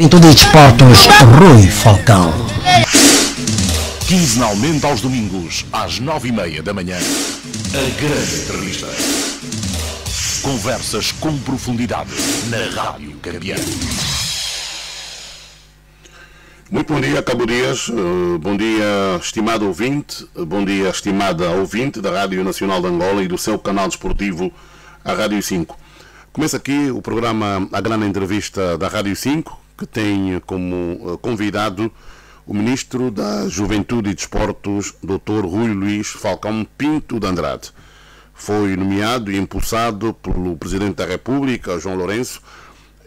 Então de Desportos, Rui Falcão. Quinzenalmente aos domingos, às nove e meia da manhã, a grande entrevista. Conversas com profundidade na Rádio Campeã. Muito bom dia, Cabo Dias. Uh, bom dia, estimado ouvinte. Uh, bom dia, estimada ouvinte da Rádio Nacional de Angola e do seu canal desportivo, a Rádio 5. Começa aqui o programa A Grande Entrevista da Rádio 5, que tem como uh, convidado o Ministro da Juventude e Desportos, Dr. Rui Luís Falcão Pinto de Andrade. Foi nomeado e impulsado pelo Presidente da República, João Lourenço,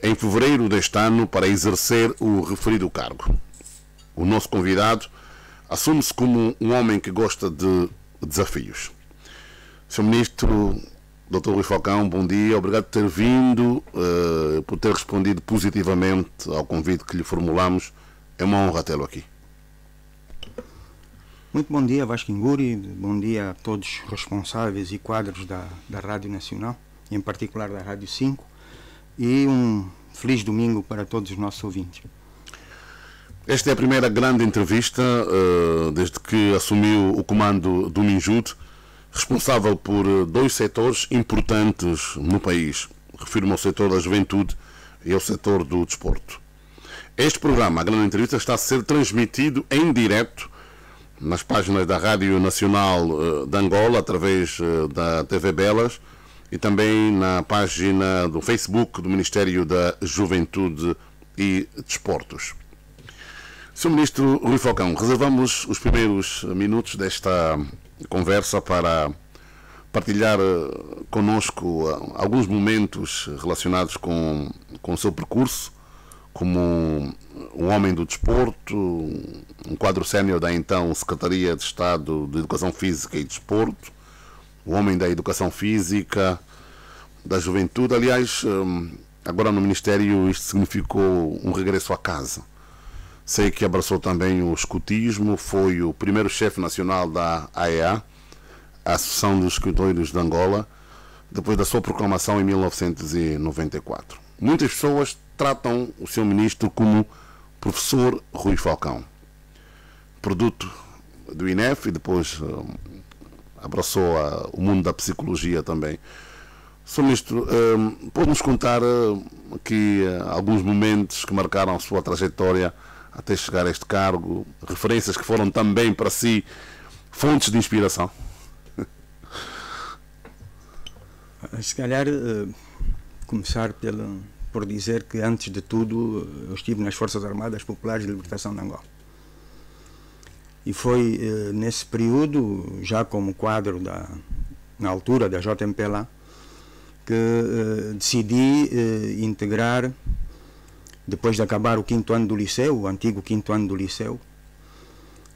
em fevereiro deste ano para exercer o referido cargo. O nosso convidado assume-se como um homem que gosta de desafios. Sr. Ministro, Dr. Luís Falcão, bom dia. Obrigado por ter vindo, uh, por ter respondido positivamente ao convite que lhe formulamos. É uma honra tê-lo aqui. Muito bom dia, Vasco Inguri. Bom dia a todos os responsáveis e quadros da, da Rádio Nacional, em particular da Rádio 5. E um feliz domingo para todos os nossos ouvintes. Esta é a primeira grande entrevista uh, desde que assumiu o comando do Minjude responsável por eh, dois setores importantes no país. Refiro-me ao setor da juventude e ao setor do desporto. Este programa, a grande entrevista, está a ser transmitido em direto nas páginas da Rádio Nacional eh, de Angola, através eh, da TV Belas, e também na página do Facebook do Ministério da Juventude e Desportos. Sr. Ministro Rui Falcão, reservamos os primeiros minutos desta conversa para partilhar eh, conosco eh, alguns momentos relacionados com, com o seu percurso como um homem do desporto, um quadro sénior da então Secretaria de Estado de Educação Física e Desporto, um homem da Educação Física, da Juventude. Aliás, eh, agora no Ministério isto significou um regresso à casa. Sei que abraçou também o escutismo, foi o primeiro chefe nacional da AEA, a Associação dos Escritores de Angola, depois da sua proclamação em 1994. Muitas pessoas tratam o seu ministro como professor Rui Falcão, produto do INEF e depois uh, abraçou uh, o mundo da psicologia também. Sr. Ministro, uh, pode-nos contar aqui alguns momentos que marcaram a sua trajetória até chegar a este cargo, referências que foram também para si fontes de inspiração? Se calhar uh, começar pelo, por dizer que antes de tudo eu estive nas Forças Armadas Populares de Libertação de Angola. E foi nesse período, já como quadro da, na altura da JMPLA, que uh, decidi integrar depois de acabar o quinto ano do liceu, o antigo quinto ano do liceu,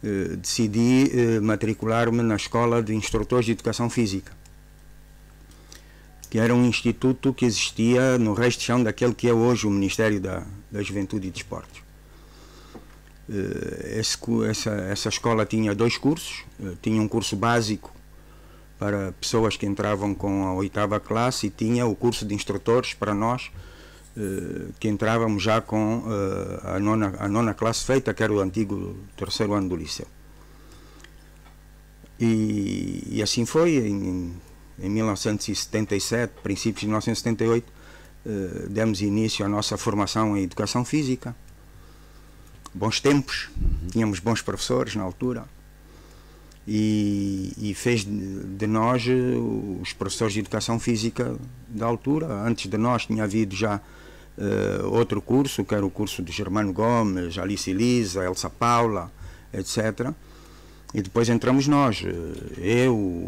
eh, decidi eh, matricular-me na Escola de Instrutores de Educação Física, que era um instituto que existia no resto chão daquele que é hoje o Ministério da, da Juventude e Desportos. Eh, esse, essa, essa escola tinha dois cursos, tinha um curso básico para pessoas que entravam com a oitava classe e tinha o curso de instrutores para nós, eh, que entrávamos já com uh, a, nona, a nona classe feita, que era o antigo terceiro ano do liceu. E, e assim foi, em, em 1977, princípios de 1978, uh, demos início à nossa formação em educação física. Bons tempos, tínhamos bons professores na altura. E, e, fez de nós os professores de educação física da altura. Antes de nós tinha havido já uh, outro curso, que era o curso de Germano Gomes, Alice Elisa, Elsa Paula, etc. E depois entramos nós, eh, eu,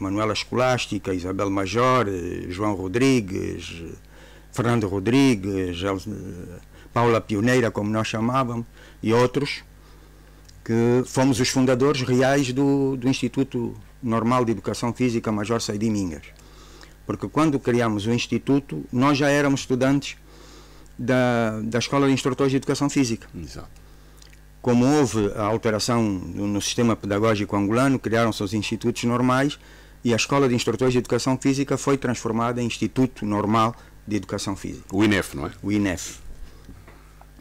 Manuela Escolástica, Isabel Major, eh, João Rodrigues, Fernando Rodrigues, Paula Pioneira, como nós chamávamos, e outros, que fomos os fundadores reais do, do Instituto Normal de Educação Física Major Saidi Mingas. Porque quando criamos o Instituto, nós já éramos estudantes da, da Escola de Instrutores de Educação Física. Exato. Como houve a alteração no, sistema pedagógico angolano, criaram-se os institutos normais e a Escola de Instrutores de Educação Física foi transformada em Instituto Normal de Educação Física. O INEF, não é? O INEF.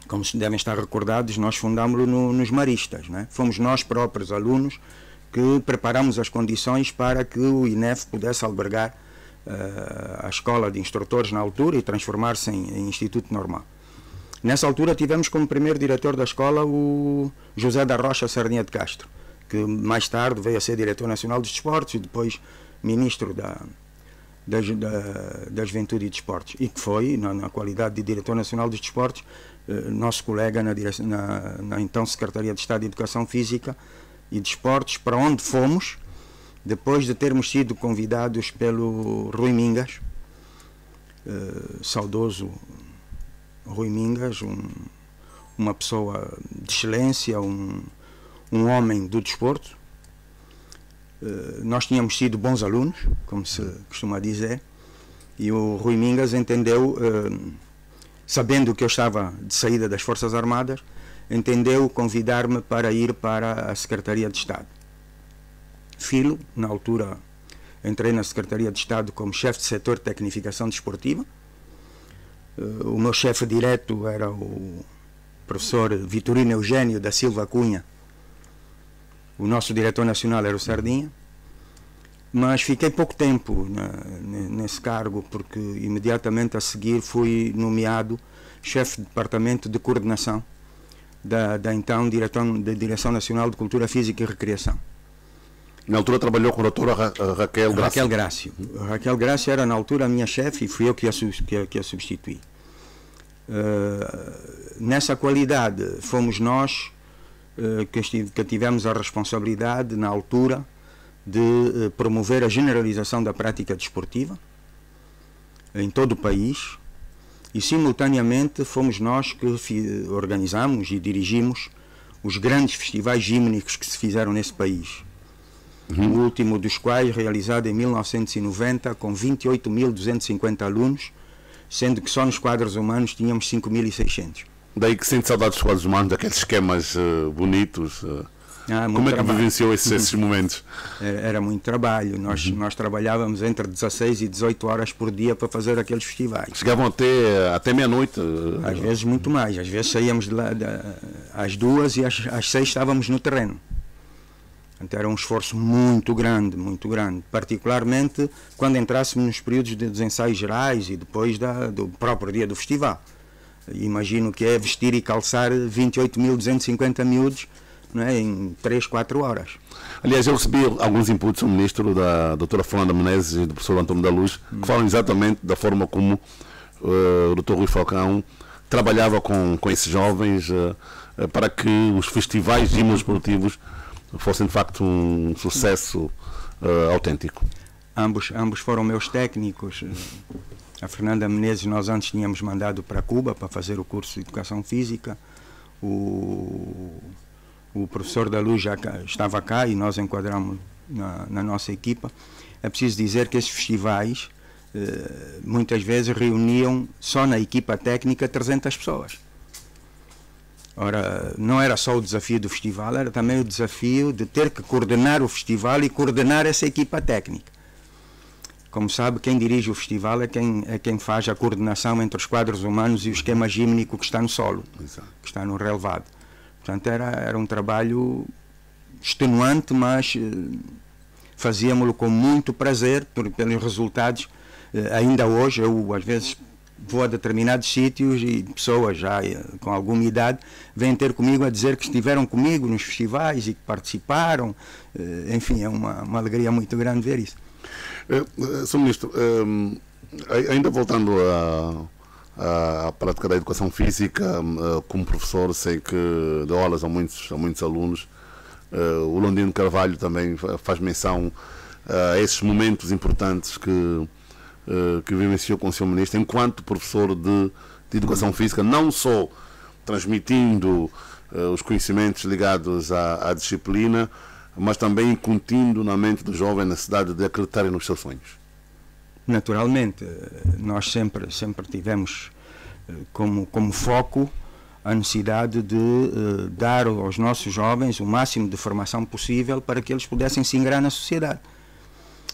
como devem estar recordados, nós fundámos-lo no, nos Maristas. Né? Fomos nós próprios, alunos, que preparamos as condições para que o INEF pudesse albergar a escola de instrutores na altura e transformar-se em, em, instituto normal. Nessa altura tivemos como primeiro diretor da escola o José da Rocha Sardinha de Castro, que mais tarde veio a ser diretor nacional dos desportos e depois ministro da, da, da, da Juventude e Desportos, e que foi, na, na qualidade de diretor nacional dos desportos, eh, nosso colega na, na, na, então Secretaria de Estado de Educação Física e Desportos, para onde fomos, depois de termos sido convidados pelo Rui Mingas, eh, saudoso Rui Mingas, um, uma pessoa de excelência, um, um homem do desporto, eh, nós tínhamos sido bons alunos, como se costuma dizer, e o Rui Mingas entendeu, eh, sabendo que eu estava de saída das Forças Armadas, entendeu convidar-me para ir para a Secretaria de Estado. Filo, na altura, entrei na Secretaria de Estado como chefe de setor de tecnificação desportiva. Eh, o meu chefe direto era o professor Vitorino Eugênio da Silva Cunha, o nosso diretor nacional era o Sardinha, mas fiquei pouco tempo nesse cargo, porque imediatamente a seguir fui nomeado chefe de departamento de coordenação da, da então direção, da Direção Nacional de Cultura Física e Recreação. Na altura trabalhou com a doutora Ra Raquel Grácio. Raquel Grácio. Raquel Grácio era na altura a minha chefe e fui eu que a, que a, que a substituí. Uh, nessa qualidade fomos nós eh, que tivemos a responsabilidade, na altura, de eh, promover a generalização da prática desportiva em todo o país e, simultaneamente, fomos nós que organizamos e dirigimos os grandes festivais gímnicos que se fizeram nesse país. Uhum. O último dos quais realizado em 1990 com 28.250 alunos, sendo que só nos quadros humanos tínhamos 5.600. Daí que sente saudades dos quadros humanos, daqueles esquemas uh, bonitos. Uh, ah, como é que trabalho. vivenciou esses, esses momentos? Era, era, muito trabalho. Nós, uhum. nós trabalhávamos entre 16 e 18 horas por dia para fazer aqueles festivais. Chegavam até, até meia-noite? Às vezes muito mais. Às vezes saíamos de lá de, às duas e às, às seis estávamos no terreno. Então era um esforço muito grande, muito grande. Particularmente quando entrássemos nos períodos dos ensaios gerais e depois da, do próprio dia do festival. Imagino que é vestir e calçar 28.250 miúdos é, em 3, 4 horas. Aliás, eu recebi alguns inputs do ministro, da doutora Fernanda Menezes e do professor Antônio da Luz, que hum. falam exatamente da forma como uh, o doutor Rui Falcão trabalhava com, com esses jovens uh, uh, para que os festivais de esportivos fossem de facto um sucesso autêntico. Ambos, ambos foram meus técnicos. A Fernanda Menezes nós antes tínhamos mandado para Cuba para fazer o curso de Educação Física. O, o professor da Luz já estava cá e nós enquadramos na, na nossa equipa. É preciso dizer que esses festivais eh, muitas vezes reuniam só na equipa técnica 300 pessoas. Ora, não era só o desafio do festival, era também o desafio de ter que coordenar o festival e coordenar essa equipa técnica. Como sabe, quem dirige o festival é quem, é quem faz a coordenação entre os quadros humanos e o esquema gímnico que está no solo, Exato. que está no relevado. Portanto, era, era um trabalho extenuante, mas eh, fazíamos-lo com muito prazer por, pelos resultados. Eh, ainda hoje, eu às vezes vou a determinados sítios e pessoas já eh, com alguma idade vêm ter comigo a dizer que estiveram comigo nos festivais e que participaram. Eh, enfim, é uma, uma alegria muito grande ver isso. Eh, Sr. Ministro, eh, ainda voltando à, à prática da educação física, como professor, sei que deu aulas a muitos, a muitos alunos. O Londino Carvalho também faz menção a esses momentos importantes que, que vivenciou com o Sr. Ministro, enquanto professor de, de educação física, não só transmitindo os conhecimentos ligados à, à disciplina, mas também incutindo na mente do jovem a necessidade de acreditarem nos seus sonhos. Naturalmente, nós sempre, sempre tivemos eh, como, como foco a necessidade de uh, dar aos nossos jovens o máximo de formação possível para que eles pudessem se ingrar na sociedade.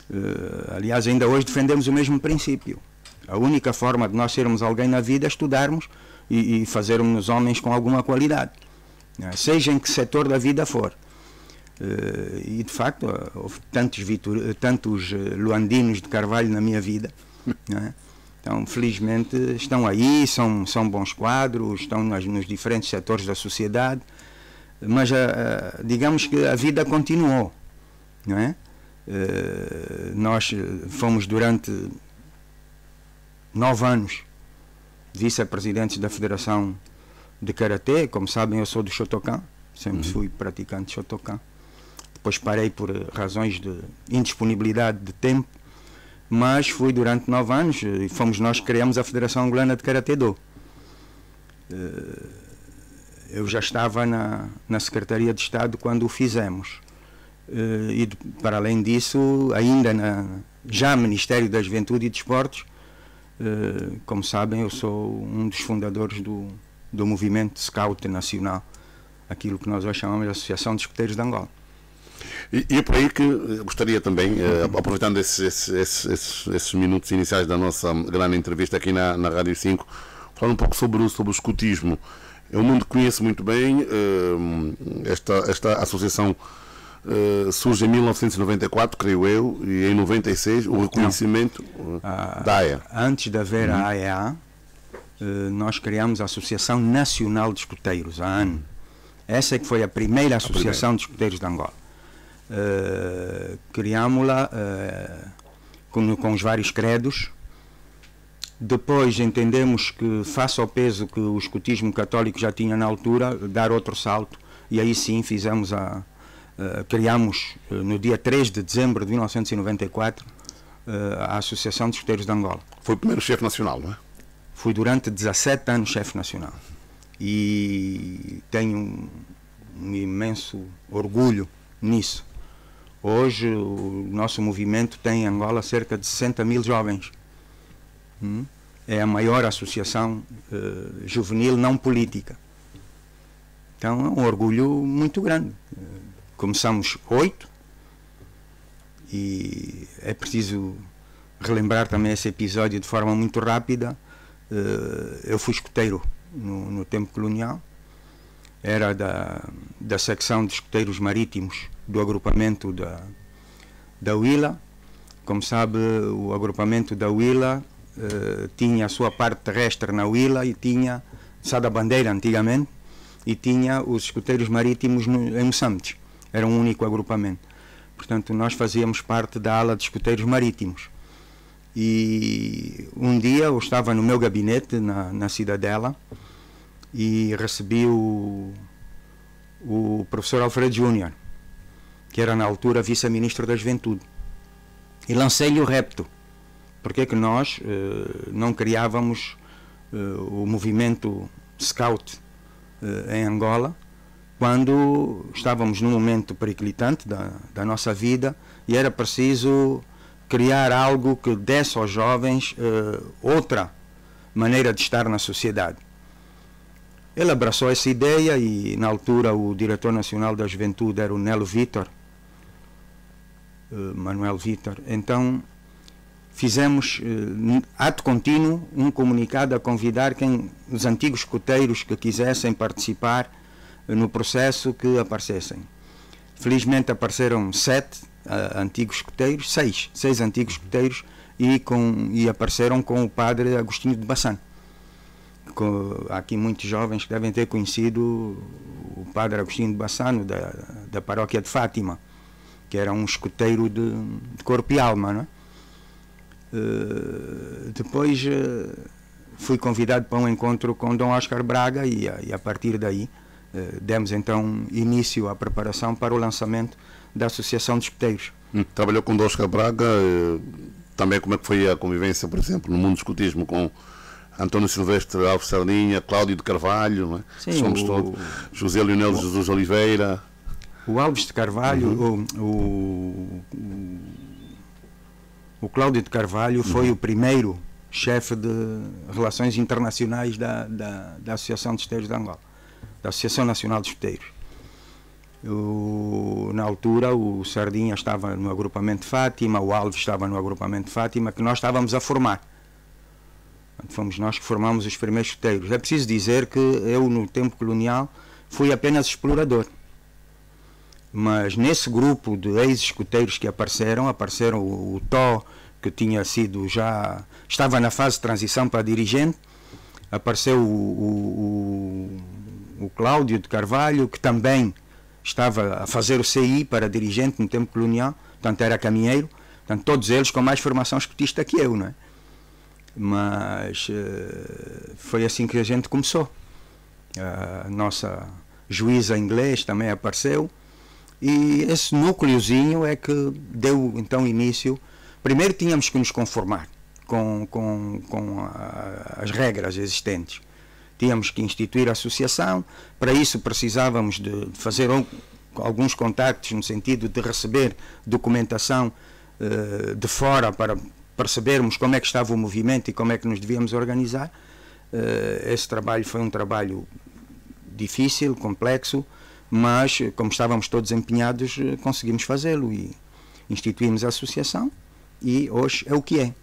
Uh, aliás, ainda hoje defendemos o mesmo princípio. A única forma de nós sermos alguém na vida é estudarmos e, e fazermos homens com alguma qualidade, né? seja em que setor da vida for. Uh, e de facto, houve tantos, Vitor, tantos Luandinos de Carvalho na minha vida. Né? Então, felizmente, estão aí, são, são bons quadros, estão nas, nos diferentes setores da sociedade, mas digamos que a vida continuou. Não é? Uh, nós fomos durante nove anos vice-presidentes da Federação de Karatê. Como sabem, eu sou do Shotokan, sempre uhum. fui praticante de Shotokan. Depois parei por razões de indisponibilidade de tempo, mas fui durante nove anos e fomos nós que criamos a Federação Angolana de Karatê Do. Eh, eu já estava na, na Secretaria de Estado quando o fizemos. Eh, e para além disso, ainda na, já Ministério da Juventude e Desportos, eh, como sabem, eu sou um dos fundadores do, do movimento Scout Nacional, aquilo que nós hoje chamamos de Associação de Escuteiros de Angola. E, e é por aí que gostaria também, aproveitando esses, esses, esses, esses, minutos iniciais da nossa grande entrevista aqui na, na Rádio 5, falar um pouco sobre, sobre o escutismo. É um mundo que conheço muito bem, esta, esta associação Uh, surge em 1994, creio eu, e em 96 o reconhecimento uh, da AEA. Antes de haver uhum. a AEA, uh, nós criamos a Associação Nacional de Escuteiros, a AN. Essa é que foi a primeira associação a primeira. de escuteiros de Angola. Uh, Criámos-la com, com os vários credos. Depois entendemos que, face ao peso que o escutismo católico já tinha na altura, dar outro salto, e aí sim fizemos a, eh, criamos uh, no dia 3 de dezembro de 1994 uh, eh, a Associação de Escuteiros de Angola. Foi o primeiro chefe nacional, não é? Fui durante 17 anos chefe nacional e tenho um, um imenso orgulho nisso. Hoje o nosso movimento tem em Angola cerca de 60 mil jovens. Hum? É a maior associação juvenil não política. Então é um orgulho muito grande. Começamos oito e é preciso relembrar também esse episódio de forma muito rápida. Eh, eu fui escoteiro no, no tempo colonial, era da, da secção de escoteiros marítimos do agrupamento da, da Huila. Como sabe, o agrupamento da Huila uh, tinha a sua parte terrestre na Huila e tinha Sá da Bandeira antigamente e tinha os escoteiros marítimos no, em Moçambique era um único agrupamento. Portanto, nós fazíamos parte da ala de escuteiros marítimos. E um dia eu estava no meu gabinete na, na Cidadela e recebi o, o professor Alfredo Júnior, que era na altura vice-ministro da Juventude. E lancei-lhe o repto. Porque é que nós eh, não criávamos eh, o movimento Scout eh, em Angola quando estávamos num momento periclitante da, da nossa vida e era preciso criar algo que desse aos jovens uh, outra maneira de estar na sociedade. Ele abraçou essa ideia e, na altura, o diretor nacional da juventude era o Nelo Vitor, uh, Manuel Vitor. Então, fizemos, uh, ato contínuo, um comunicado a convidar quem, os antigos coteiros que quisessem participar no processo que aparecessem. Felizmente apareceram sete uh, antigos escuteiros, seis, seis antigos escuteiros e, com, e apareceram com o padre Agostinho de Bassan. Com, há aqui muitos jovens que devem ter conhecido o padre Agostinho de Bassano da, da paróquia de Fátima, que era um escuteiro de, de corpo e alma. Não é? Uh, depois uh, fui convidado para um encontro com Dom Oscar Braga e, e a partir daí demos então início à preparação para o lançamento da Associação de Escuteiros. Hum, trabalhou com Dosca Braga, eh, também como é que foi a convivência, por exemplo, no mundo do escutismo com António Silvestre Alves Sardinha, Cláudio de Carvalho, é? Sim, somos o, todos, José Leonel o, Jesus Oliveira. O Alves de Carvalho, uhum. o, o, o, Cláudio de Carvalho uhum. foi o primeiro chefe de relações internacionais da, da, da Associação de Esteiros de Angola da Associação Nacional de Escuteiros. na altura, o Sardinha estava no agrupamento Fátima, o Alves estava no agrupamento Fátima, que nós estávamos a formar. Fomos nós que formamos os primeiros escuteiros. É preciso dizer que eu, no tempo colonial, fui apenas explorador. Mas nesse grupo de ex-escuteiros que apareceram, apareceram o, o Tó, que tinha sido já. estava na fase de transição para dirigente, apareceu o, o, o Cláudio de Carvalho, que também estava a fazer o CI para dirigente no tempo colonial, portanto era caminheiro, portanto todos eles com mais formação escutista que eu, não é? Mas uh, foi assim que a gente começou. A nossa juíza inglês também apareceu e esse núcleozinho é que deu então início. Primeiro tínhamos que nos conformar com, com, com as regras existentes. Tínhamos que instituir a associação, para isso precisávamos de fazer alguns contactos no sentido de receber documentação uh, de fora para percebermos como é que estava o movimento e como é que nos devíamos organizar. Uh, esse trabalho foi um trabalho difícil, complexo, mas como estávamos todos empenhados, eh, conseguimos fazê-lo e instituímos a associação e hoje é o que é.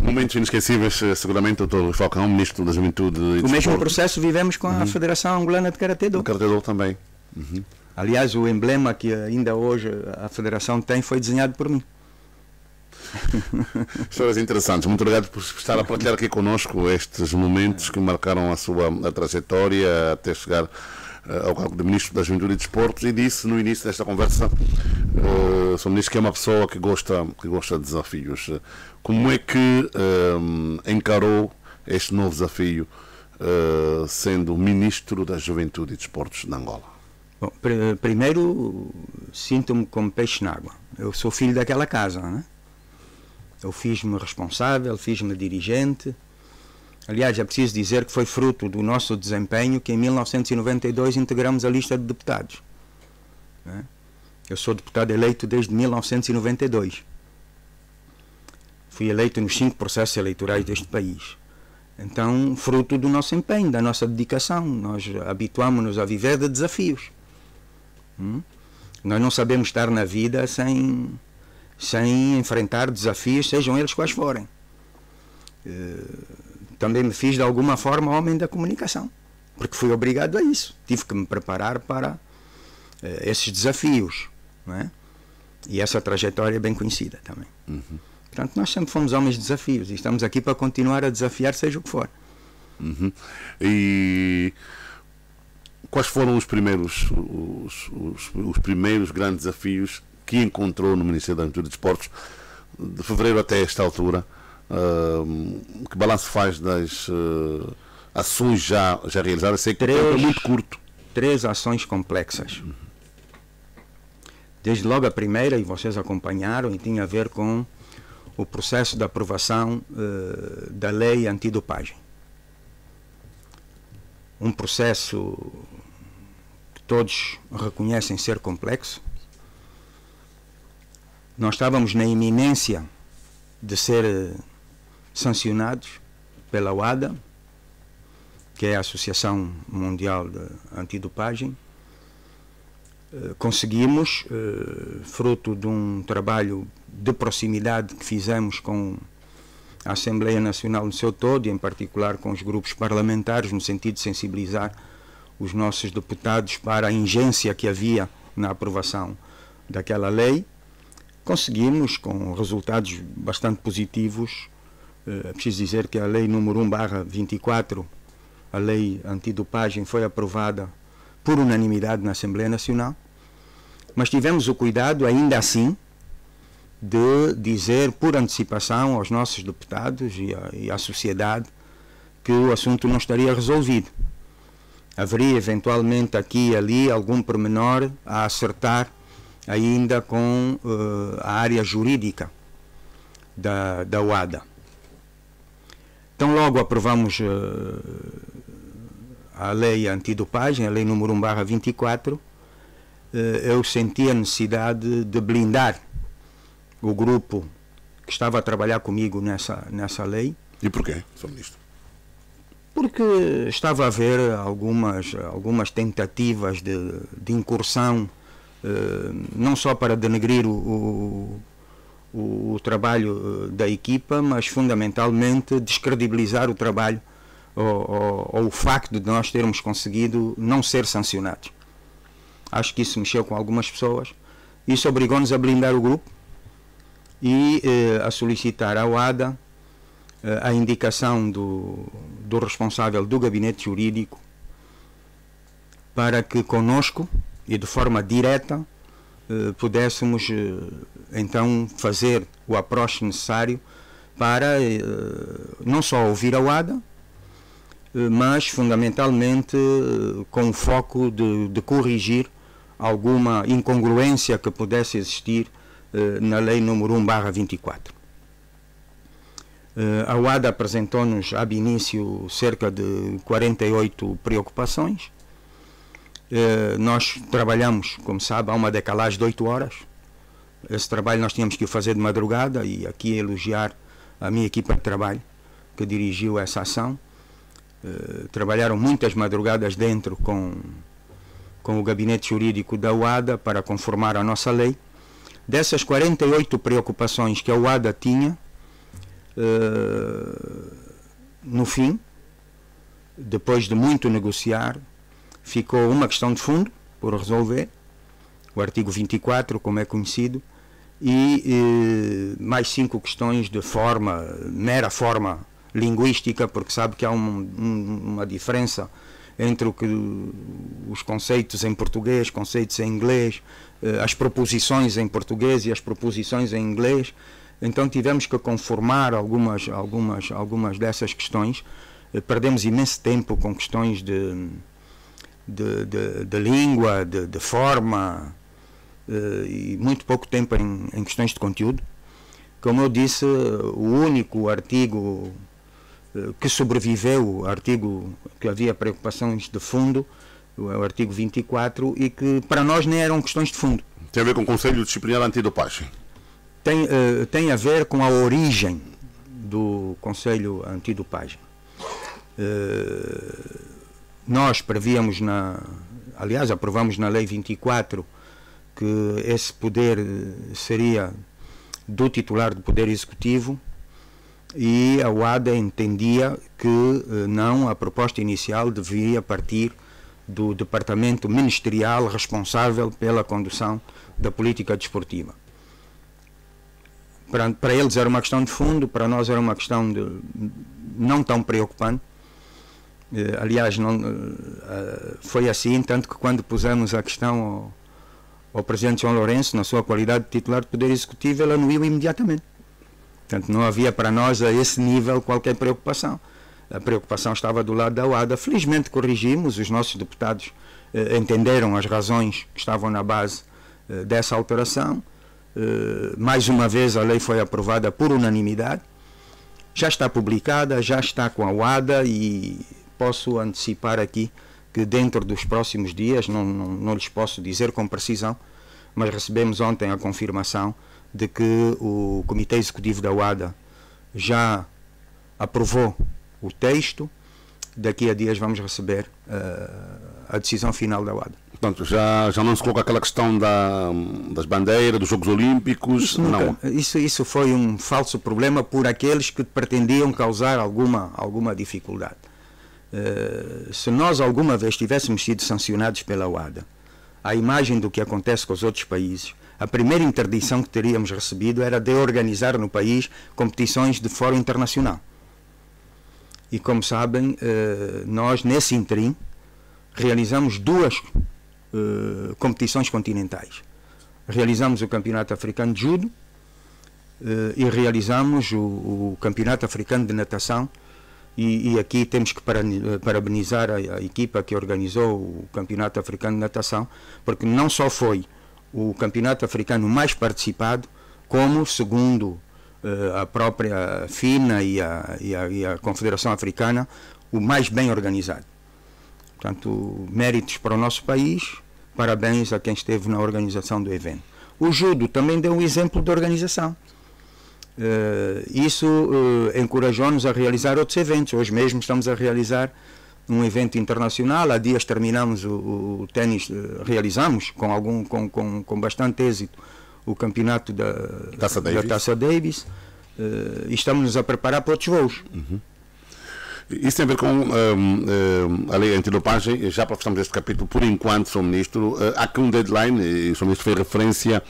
Momentos inesquecíveis, eh, seguramente, doutor Luís Falcão, Ministro da Juventude e O mesmo processo vivemos com uhum. a Federação Angolana de Karatê Do. Karatê Do também. Uhum. Aliás, o emblema que ainda hoje a Federação tem foi desenhado por mim. Histórias interessantes. Muito obrigado por estar a partilhar aqui connosco estes momentos que marcaram a sua a trajetória até chegar eh, ao cargo de Ministro da Juventude e Desportos e disse no início desta conversa, uh, Sr. Ministro, que é uma pessoa que gosta, que gosta de desafios. Como é que uh, encarou este novo desafio uh, sendo Ministro da Juventude e Desportos de Angola? Bom, pr primeiro, sinto-me como peixe na água. Eu sou filho daquela casa, né? Eu fiz-me responsável, fiz-me dirigente, Aliás, é preciso dizer que foi fruto do nosso desempenho que em 1992 integramos a lista de deputados. Né? Eu sou deputado eleito desde 1992. Fui eleito nos cinco processos eleitorais deste país. Então, fruto do nosso empenho, da nossa dedicação, nós habituamos-nos a viver de desafios. Hum? Nós não sabemos estar na vida sem, sem enfrentar desafios, sejam eles quais forem. Uh, também me fiz de alguma forma homem da comunicação, porque fui obrigado a isso. Tive que me preparar para uh, esses desafios. Não é? E essa trajetória é bem conhecida também. Uhum. Portanto, nós sempre fomos homens de desafios e estamos aqui para continuar a desafiar, seja o que for. Uhum. E quais foram os primeiros, os, os, os, primeiros grandes desafios que encontrou no Ministério da Juventude e Desportos de fevereiro até esta altura? Uh, que balanço faz das uh, ações já, já realizadas? Sei que três, é muito curto. Três ações complexas. Desde logo a primeira, e vocês acompanharam, e tinha a ver com o processo de aprovação uh, da lei antidopagem. Um processo que todos reconhecem ser complexo. Nós estávamos na iminência de ser sancionados pela UADA, que é a Associação Mundial de Antidopagem. Eh, conseguimos, eh, fruto de um trabalho de proximidade que fizemos com a Assembleia Nacional no seu todo, e em particular com os grupos parlamentares, no sentido de sensibilizar os nossos deputados para a ingência que havia na aprovação daquela lei, conseguimos, com resultados bastante positivos, é preciso dizer que a lei número 1 barra 24, a lei antidopagem, foi aprovada por unanimidade na Assembleia Nacional, mas tivemos o cuidado, ainda assim, de dizer por antecipação aos nossos deputados e à, e à sociedade que o assunto não estaria resolvido. Haveria eventualmente aqui e ali algum pormenor a acertar ainda com uh, a área jurídica da, da UADA. Então logo aprovamos uh, a lei antidopagem, a lei número 1 barra 24, uh, eu senti a necessidade de blindar o grupo que estava a trabalhar comigo nessa, nessa lei. E porquê, Sr. Ministro? Porque estava a haver algumas, algumas tentativas de, de incursão, uh, não só para denegrir o, o o, o trabalho da equipa, mas fundamentalmente descredibilizar o trabalho ou, ou, ou, o facto de nós termos conseguido não ser sancionados. Acho que isso mexeu com algumas pessoas. Isso obrigou-nos a blindar o grupo e eh, a solicitar ao ADA eh, a indicação do, do responsável do gabinete jurídico para que conosco e de forma direta eh, pudéssemos eh, então fazer o approach necessário para eh, não só ouvir a ADA, mas fundamentalmente com o foco de, de corrigir alguma incongruência que pudesse existir na lei número 1 barra 24. A UADA apresentou-nos ab início cerca de 48 preocupações. Nós trabalhamos, como sabe, a uma decalagem de 8 horas. Esse trabalho nós tínhamos que o fazer de madrugada e aqui elogiar a minha equipa de trabalho que dirigiu essa ação. Uh, trabalharam muitas madrugadas dentro com, com o gabinete jurídico da UADA para conformar a nossa lei. Dessas 48 preocupações que a UADA tinha, uh, no fim, depois de muito negociar, ficou uma questão de fundo por resolver, o artigo 24, como é conhecido, e eh, mais cinco questões de forma, mera forma linguística, porque sabe que há um, um, uma diferença entre o que os conceitos em português, conceitos em inglês, eh, as proposições em português e as proposições em inglês. Então tivemos que conformar algumas, algumas, algumas dessas questões. Eh, perdemos imenso tempo com questões de, de, de, de língua, de, de forma, uh, e muito pouco tempo em, em, questões de conteúdo. Como eu disse, o único artigo que sobreviveu, o artigo que havia preocupações de fundo, o, o artigo 24, e que para nós nem eram questões de fundo. Tem a ver com o Conselho Disciplinar Antidopagem? Tem, uh, tem a ver com a origem do Conselho Antidopagem. nós prevíamos na, aliás, aprovamos na Lei 24 que esse poder eh, seria do titular do Poder Executivo e a UADA entendia que eh, não, a proposta inicial deveria partir do departamento ministerial responsável pela condução da política desportiva. Para, para eles era uma questão de fundo, para nós era uma questão de, não tão preocupante. Eh, aliás, não, foi assim, tanto que quando pusemos a questão ao presidente João Lourenço, na sua qualidade de titular do Poder Executivo, ele anuiu imediatamente. Portanto, não havia para nós a esse nível qualquer preocupação. A preocupação estava do lado da UADA. Felizmente corrigimos, os nossos deputados eh, entenderam as razões que estavam na base eh, dessa alteração. Eh, mais uma vez a lei foi aprovada por unanimidade. Já está publicada, já está com a UADA e posso antecipar aqui que dentro dos próximos dias, não, não, não lhes posso dizer com precisão, mas recebemos ontem a confirmação de que o Comitê Executivo da UADA já aprovou o texto. Daqui a dias vamos receber uh, a decisão final da UADA. Portanto, já, já não se coloca aquela questão da, das bandeiras, dos Jogos Olímpicos? Isso, nunca, não. Isso, isso foi um falso problema por aqueles que pretendiam causar alguma, alguma dificuldade. Eh, se nós alguma vez tivéssemos sido sancionados pela OADA, a imagem do que acontece com os outros países, a primeira interdição que teríamos recebido era de organizar no país competições de fórum internacional. E como sabem, eh, nós nesse interim realizamos duas eh, competições continentais. Realizamos o Campeonato Africano de Judo e realizamos o Campeonato Africano de Natação e, e, aqui temos que parabenizar a, a, equipa que organizou o Campeonato Africano de Natação, porque não só foi o Campeonato Africano mais participado, como, segundo uh, a própria FINA e a, e, a, e a Confederação Africana, o mais bem organizado. Portanto, méritos para o nosso país, parabéns a quem esteve na organização do evento. O judo também deu um exemplo de organização. Uh, isso uh, encorajou-nos a realizar outros eventos. Hoje mesmo estamos a realizar um evento internacional. Há dias terminamos o, o, ténis, uh, realizamos com, algum, com, com, com bastante êxito o campeonato da Taça da Davis. Taça Davis eh, e estamos-nos a preparar para outros voos. Isso tem a ver com hum, hum, a lei antidopagem, já para fecharmos este capítulo, por enquanto, Sr. Ministro, eh, há aqui um deadline, e o Sr. Ministro fez referência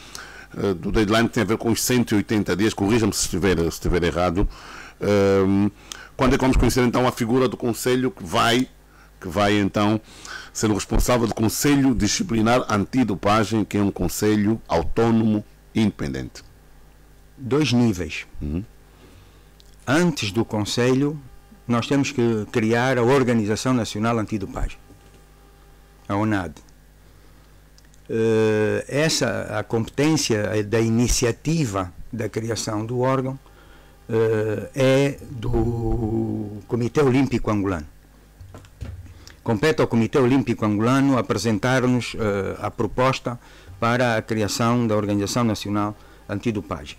eh, do deadline que tem a ver com os 180 dias, corrija-me se estiver, se estiver errado. Hum, quando é que vamos conhecer então a figura do Conselho que vai, que vai então ser o responsável do Conselho Disciplinar Antidopagem, que é um Conselho autónomo e independente? Dois níveis. Antes do Conselho, nós temos que criar a Organização Nacional Antidopagem, a ONAD. Eh, essa, a competência da iniciativa da criação do órgão eh, é do Comitê Olímpico Angolano. Compete ao Comitê Olímpico Angolano apresentar-nos eh, a proposta para a criação da Organização Nacional Antidopagem.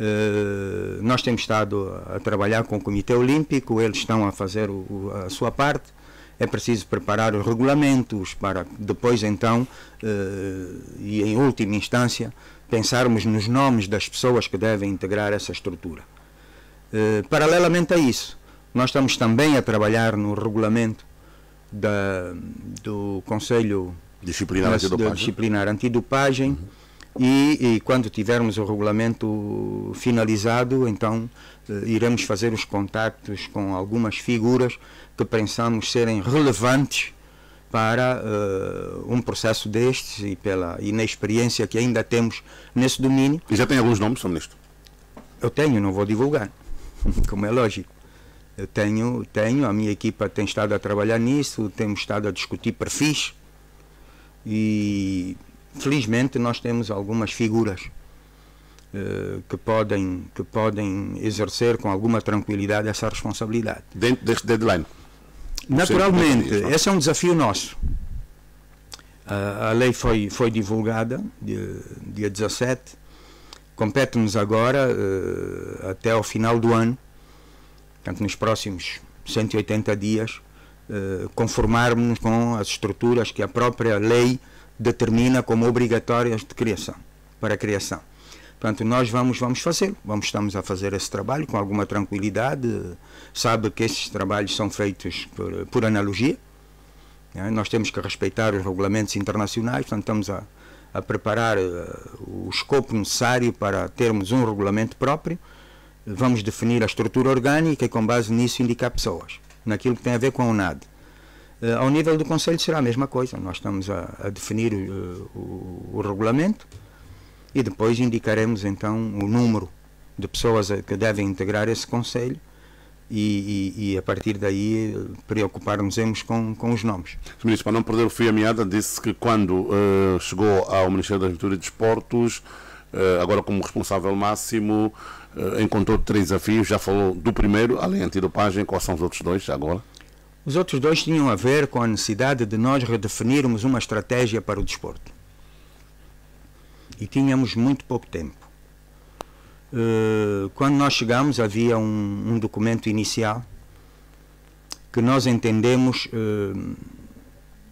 Eh, nós temos estado a trabalhar com o Comitê Olímpico, eles estão a fazer o- a sua parte. É preciso preparar os regulamentos para depois, então, eh, e em última instância, pensarmos nos nomes das pessoas que devem integrar essa estrutura. Eh, paralelamente a isso, nós estamos também a trabalhar no regulamento da, do Conselho Disciplinar Antidopagem. disciplinar antidopagem e, e quando tivermos o regulamento finalizado, então eh, iremos fazer os contactos com algumas figuras que pensamos serem relevantes para eh, um processo destes e pela inexperiência que ainda temos nesse domínio. E já tem alguns nomes, Sr. Ministro? Eu tenho, não vou divulgar, como é lógico. Eu tenho, tenho, a minha equipa tem estado a trabalhar nisso, temos estado a discutir perfis e felizmente nós temos algumas figuras eh, que, podem, que podem exercer com alguma tranquilidade essa responsabilidade. Dentro deste deadline. Naturalmente, dias, é? esse é um desafio nosso. A, a lei foi, foi divulgada dia, dia 17, compete-nos agora, eh, até ao final do ano, portanto, nos próximos 180 dias, eh, conformarmos com as estruturas que a própria lei determina como obrigatórias de criação, para a criação. Portanto, nós vamos, vamos fazer, vamos, estamos a fazer esse trabalho com alguma tranquilidade. Sabe que esses trabalhos são feitos por, por analogia. né? Nós temos que respeitar os regulamentos internacionais, portanto, estamos a, a preparar eh, o escopo necessário para termos um regulamento próprio. Vamos definir a estrutura orgânica e, com base nisso, indicar pessoas, naquilo que tem a ver com a UNAD. Eh, ao nível do Conselho será a mesma coisa, nós estamos a, a definir eh, o, o regulamento e depois indicaremos então o número de pessoas que devem integrar esse Conselho e, e- e, a partir daí preocupar-nos com, com os nomes. Sr. Ministro, para não perder o fio à meada, disse que quando eh, chegou ao Ministério da Agricultura e Desportos, eh, agora como responsável máximo, eh, encontrou três desafios. Já falou do primeiro, além da antidopagem, quais são os outros dois agora? Os outros dois tinham a ver com a necessidade de nós redefinirmos uma estratégia para o desporto. E tínhamos muito pouco tempo. Eh, Quando nós chegamos, havia um, um documento inicial que nós entendemos eh,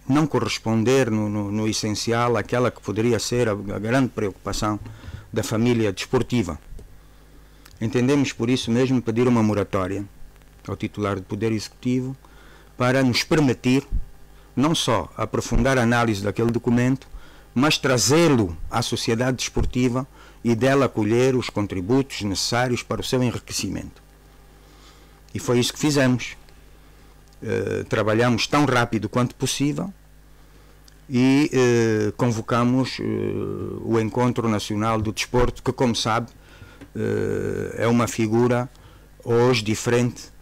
não corresponder no, no- no essencial àquela que poderia ser a, a grande preocupação da família desportiva. Entendemos por isso mesmo pedir uma moratória ao titular do Poder Executivo para nos permitir não só aprofundar a análise daquele documento, mas trazê-lo à sociedade desportiva e dela colher os contributos necessários para o seu enriquecimento. E foi isso que fizemos. Eh, trabalhamos tão rápido quanto possível e eh, convocamos eh, o Encontro Nacional do Desporto, que, como sabe, é uma figura hoje diferente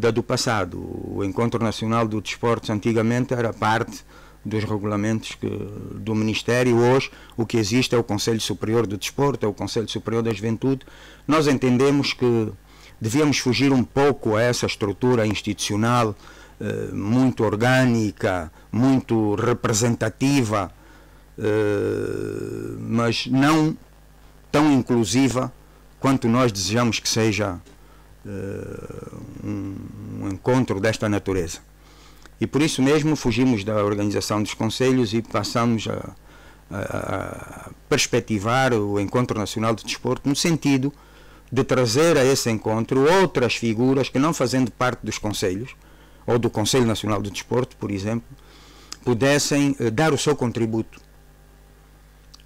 da do passado. O Encontro Nacional do Desporto antigamente era parte dos regulamentos que, do Ministério. Hoje o que existe é o Conselho Superior do Desporto, é o Conselho Superior da Juventude. Nós entendemos que devíamos fugir um pouco a essa estrutura institucional eh, muito orgânica, muito representativa, eh, mas não tão inclusiva quanto nós desejamos que seja eh, um, um encontro desta natureza. E por isso mesmo fugimos da organização dos conselhos e passamos a, a, a perspectivar o Encontro Nacional de Desporto no sentido de trazer a esse encontro outras figuras que não fazendo parte dos conselhos, ou do Conselho Nacional de Desporto, por exemplo, pudessem uh, dar o seu contributo.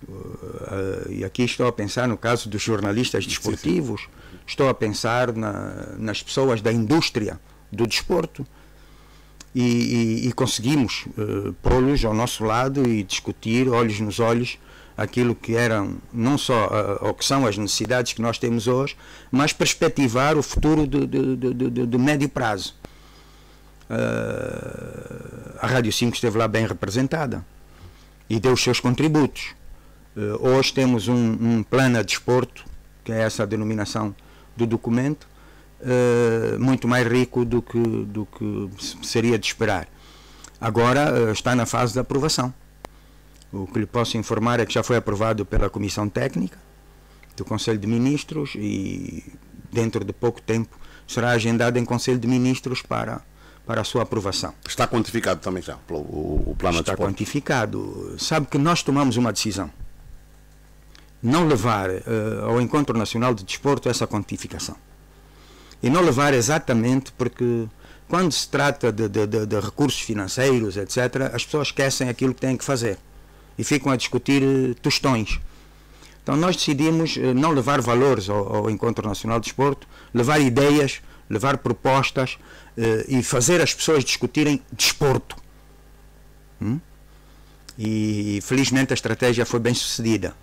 Uh, e aqui estou a pensar no caso dos jornalistas desportivos, estou a pensar na, nas pessoas da indústria do desporto, e, e, e conseguimos uh, pô-los ao nosso lado e discutir olhos nos olhos aquilo que eram não só uh, que são as necessidades que nós temos hoje, mas perspectivar o futuro de médio prazo. Uh, a Rádio 5 esteve lá bem representada e deu os seus contributos. Uh, hoje temos um, um plano de desporto, que é essa a denominação do documento, uh, muito mais rico do que, do que seria de esperar. Agora uh, está na fase de aprovação. O que lhe posso informar é que já foi aprovado pela Comissão Técnica do Conselho de Ministros e dentro de pouco tempo será agendado em Conselho de Ministros para, para a sua aprovação. Está quantificado também já o, o plano Está de desporto? quantificado. Sabe que nós tomamos uma decisão. Não levar uh, ao Encontro Nacional de Desporto essa quantificação e não levar exatamente porque quando se trata de, de, de, de, recursos financeiros, etc., as pessoas esquecem aquilo que têm que fazer e ficam a discutir eh, tostões. Então nós decidimos eh, não levar valores ao, ao Encontro Nacional de Desporto, levar ideias, levar propostas eh, e fazer as pessoas discutirem desporto. Hum? E felizmente a estratégia foi bem sucedida.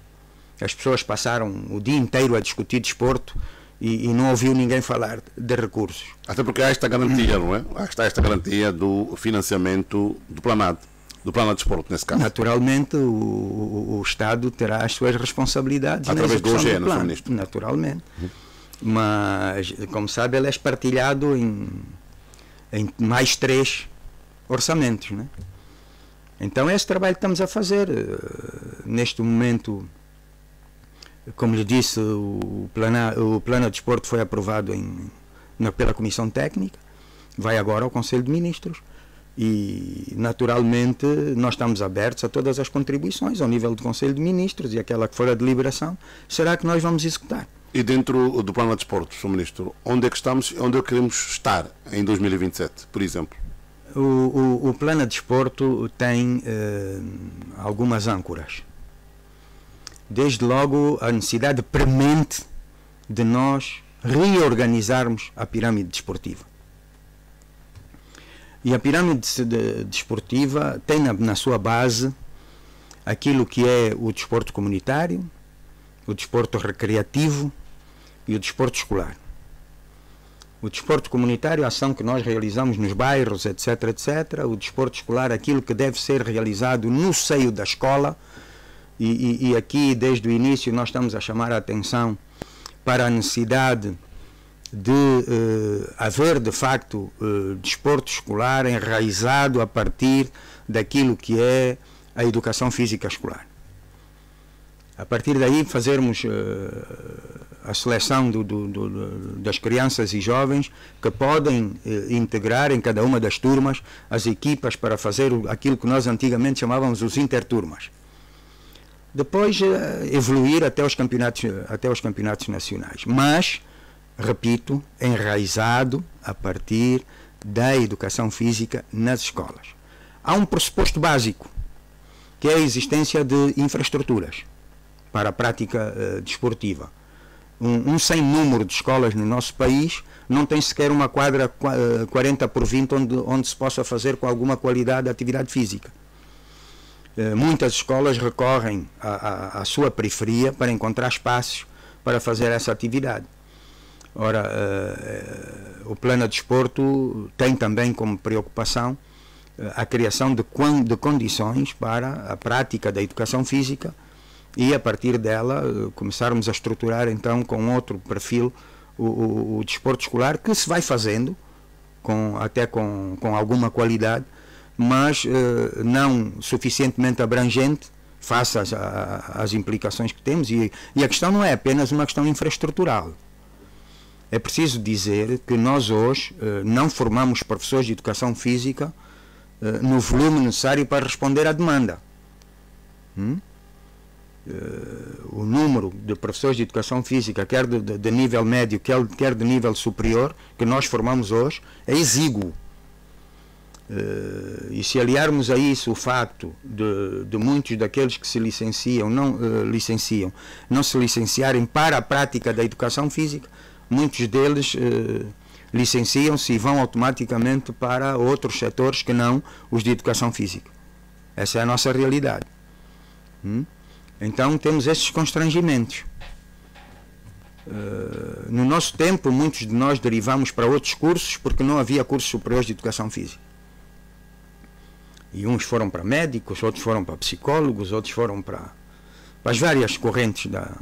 As pessoas passaram o dia inteiro a discutir desporto e, e, não ouviu ninguém falar de recursos. Até porque há esta garantia, não é? Há esta, esta garantia do financiamento do planado, do plano de desporto, nesse caso. Naturalmente, o, o, o Estado terá as suas responsabilidades. Através do OGE, é, Ministro? Naturalmente. Uhum. Mas, como sabe, ele é espartilhado em, em mais três orçamentos, né? Então, é esse trabalho que estamos a fazer. Neste momento, como lhe disse, o plano, o plano de desporto foi aprovado em, na, pela Comissão Técnica, vai agora ao Conselho de Ministros e, naturalmente, nós estamos abertos a todas as contribuições ao nível do Conselho de Ministros e aquela que for a deliberação, será que nós vamos executar. E dentro do plano de desporto, Sr. Ministro, onde é que estamos, onde é que queremos estar em 2027, por exemplo? O, o, o plano de desporto tem eh, algumas âncoras desde logo a necessidade premente de nós reorganizarmos a pirâmide desportiva. E a pirâmide desportiva tem na, na, sua base aquilo que é o desporto comunitário, o desporto recreativo e o desporto escolar. O desporto comunitário, a ação que nós realizamos nos bairros, etc., etc. O desporto escolar, aquilo que deve ser realizado no seio da escola, e, e, e, aqui, desde o início, nós estamos a chamar a atenção para a necessidade de uh, haver, de facto, uh, desporto escolar enraizado a partir daquilo que é a educação física escolar. A partir daí, fazermos uh, a seleção do, do, do, das crianças e jovens que podem integrar em cada uma das turmas as equipas para fazer aquilo que nós antigamente chamávamos os interturmas depois uh, evoluir até os campeonatos até os campeonatos nacionais. Mas repito enraizado a partir da educação física nas escolas. Há um pressuposto básico que é a existência de infraestruturas para a prática uh, desportiva. Um, um sem número de escolas no nosso país não tem sequer uma quadra 40 por 20 onde, onde se possa fazer com alguma qualidade atividade física. eh, muitas escolas recorrem à, à, sua periferia para encontrar espaços para fazer essa atividade. Ora, uh, o plano de desporto tem também como preocupação uh, a criação de, de, condições para a prática da educação física e, a partir dela, começarmos a estruturar então com outro perfil o, o, o desporto escolar que se vai fazendo, com, até com, com alguma qualidade, mas uh, não suficientemente abrangente face às, às, implicações que temos. E, e a questão não é apenas uma questão infraestrutural. É preciso dizer que nós hoje uh, não formamos professores de educação física uh, no volume necessário para responder à demanda. Hum? o número de professores de educação física, quer de, de, de nível médio, quer, quer de nível superior, que nós formamos hoje, é exíguo. Uh, e se aliarmos a isso o facto de, de muitos daqueles que se licenciam não, uh, licenciam, não se licenciarem para a prática da educação física, muitos deles uh, licenciam-se e vão automaticamente para outros setores que não os de educação física. Essa é a nossa realidade. Hum? Então temos esses constrangimentos. no nosso tempo, muitos de nós derivamos para outros cursos porque não havia cursos superiores de educação física. E uns foram para médicos, outros foram para psicólogos, outros foram para, para as várias correntes da,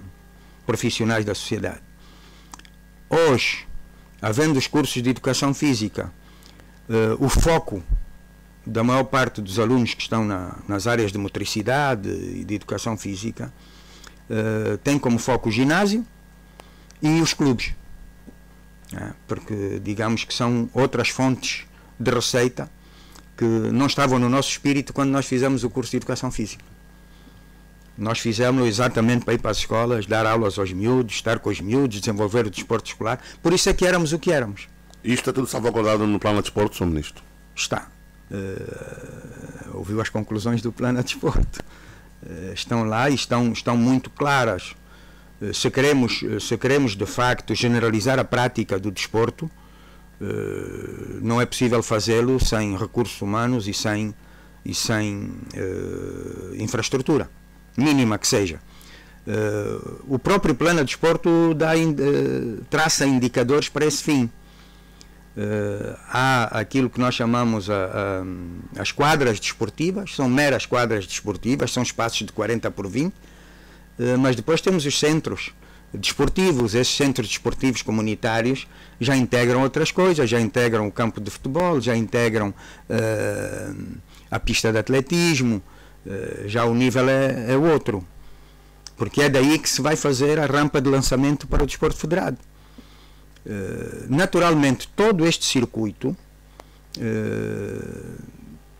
profissionais da sociedade. Hoje, havendo os cursos de educação física, uh, o foco da maior parte dos alunos que estão na, nas áreas de motricidade e de educação física uh, tem como foco o ginásio e os clubes. É, porque digamos que são outras fontes de receita que não estavam no nosso espírito quando nós fizemos o curso de Educação Física. Nós fizemos exatamente para ir para as escolas, dar aulas aos miúdos, estar com os miúdos, desenvolver o desporto escolar. Por isso é que éramos o que éramos. Isto está tudo salvaguardado no plano de desporto, Sr. Ministro? Está. Uh, ouviu as conclusões do plano de desporto. Uh, estão lá e estão, estão muito claras. Uh, se, queremos, se queremos, de facto, generalizar a prática do desporto, eh, não é possível fazê-lo sem recursos humanos e sem, e sem uh, infraestrutura, mínima que seja. Uh, o próprio plano de desporto dá, traça indicadores para esse fim. há aquilo que nós chamamos a, a, as quadras desportivas, são meras quadras desportivas, são espaços de 40 por 20, mas depois temos os centros desportivos, esses centros desportivos comunitários já integram outras coisas, já integram o campo de futebol, já integram uh, a pista de atletismo, uh, já o nível é, é, outro. Porque é daí que se vai fazer a rampa de lançamento para o desporto federado. Uh, naturalmente, todo este circuito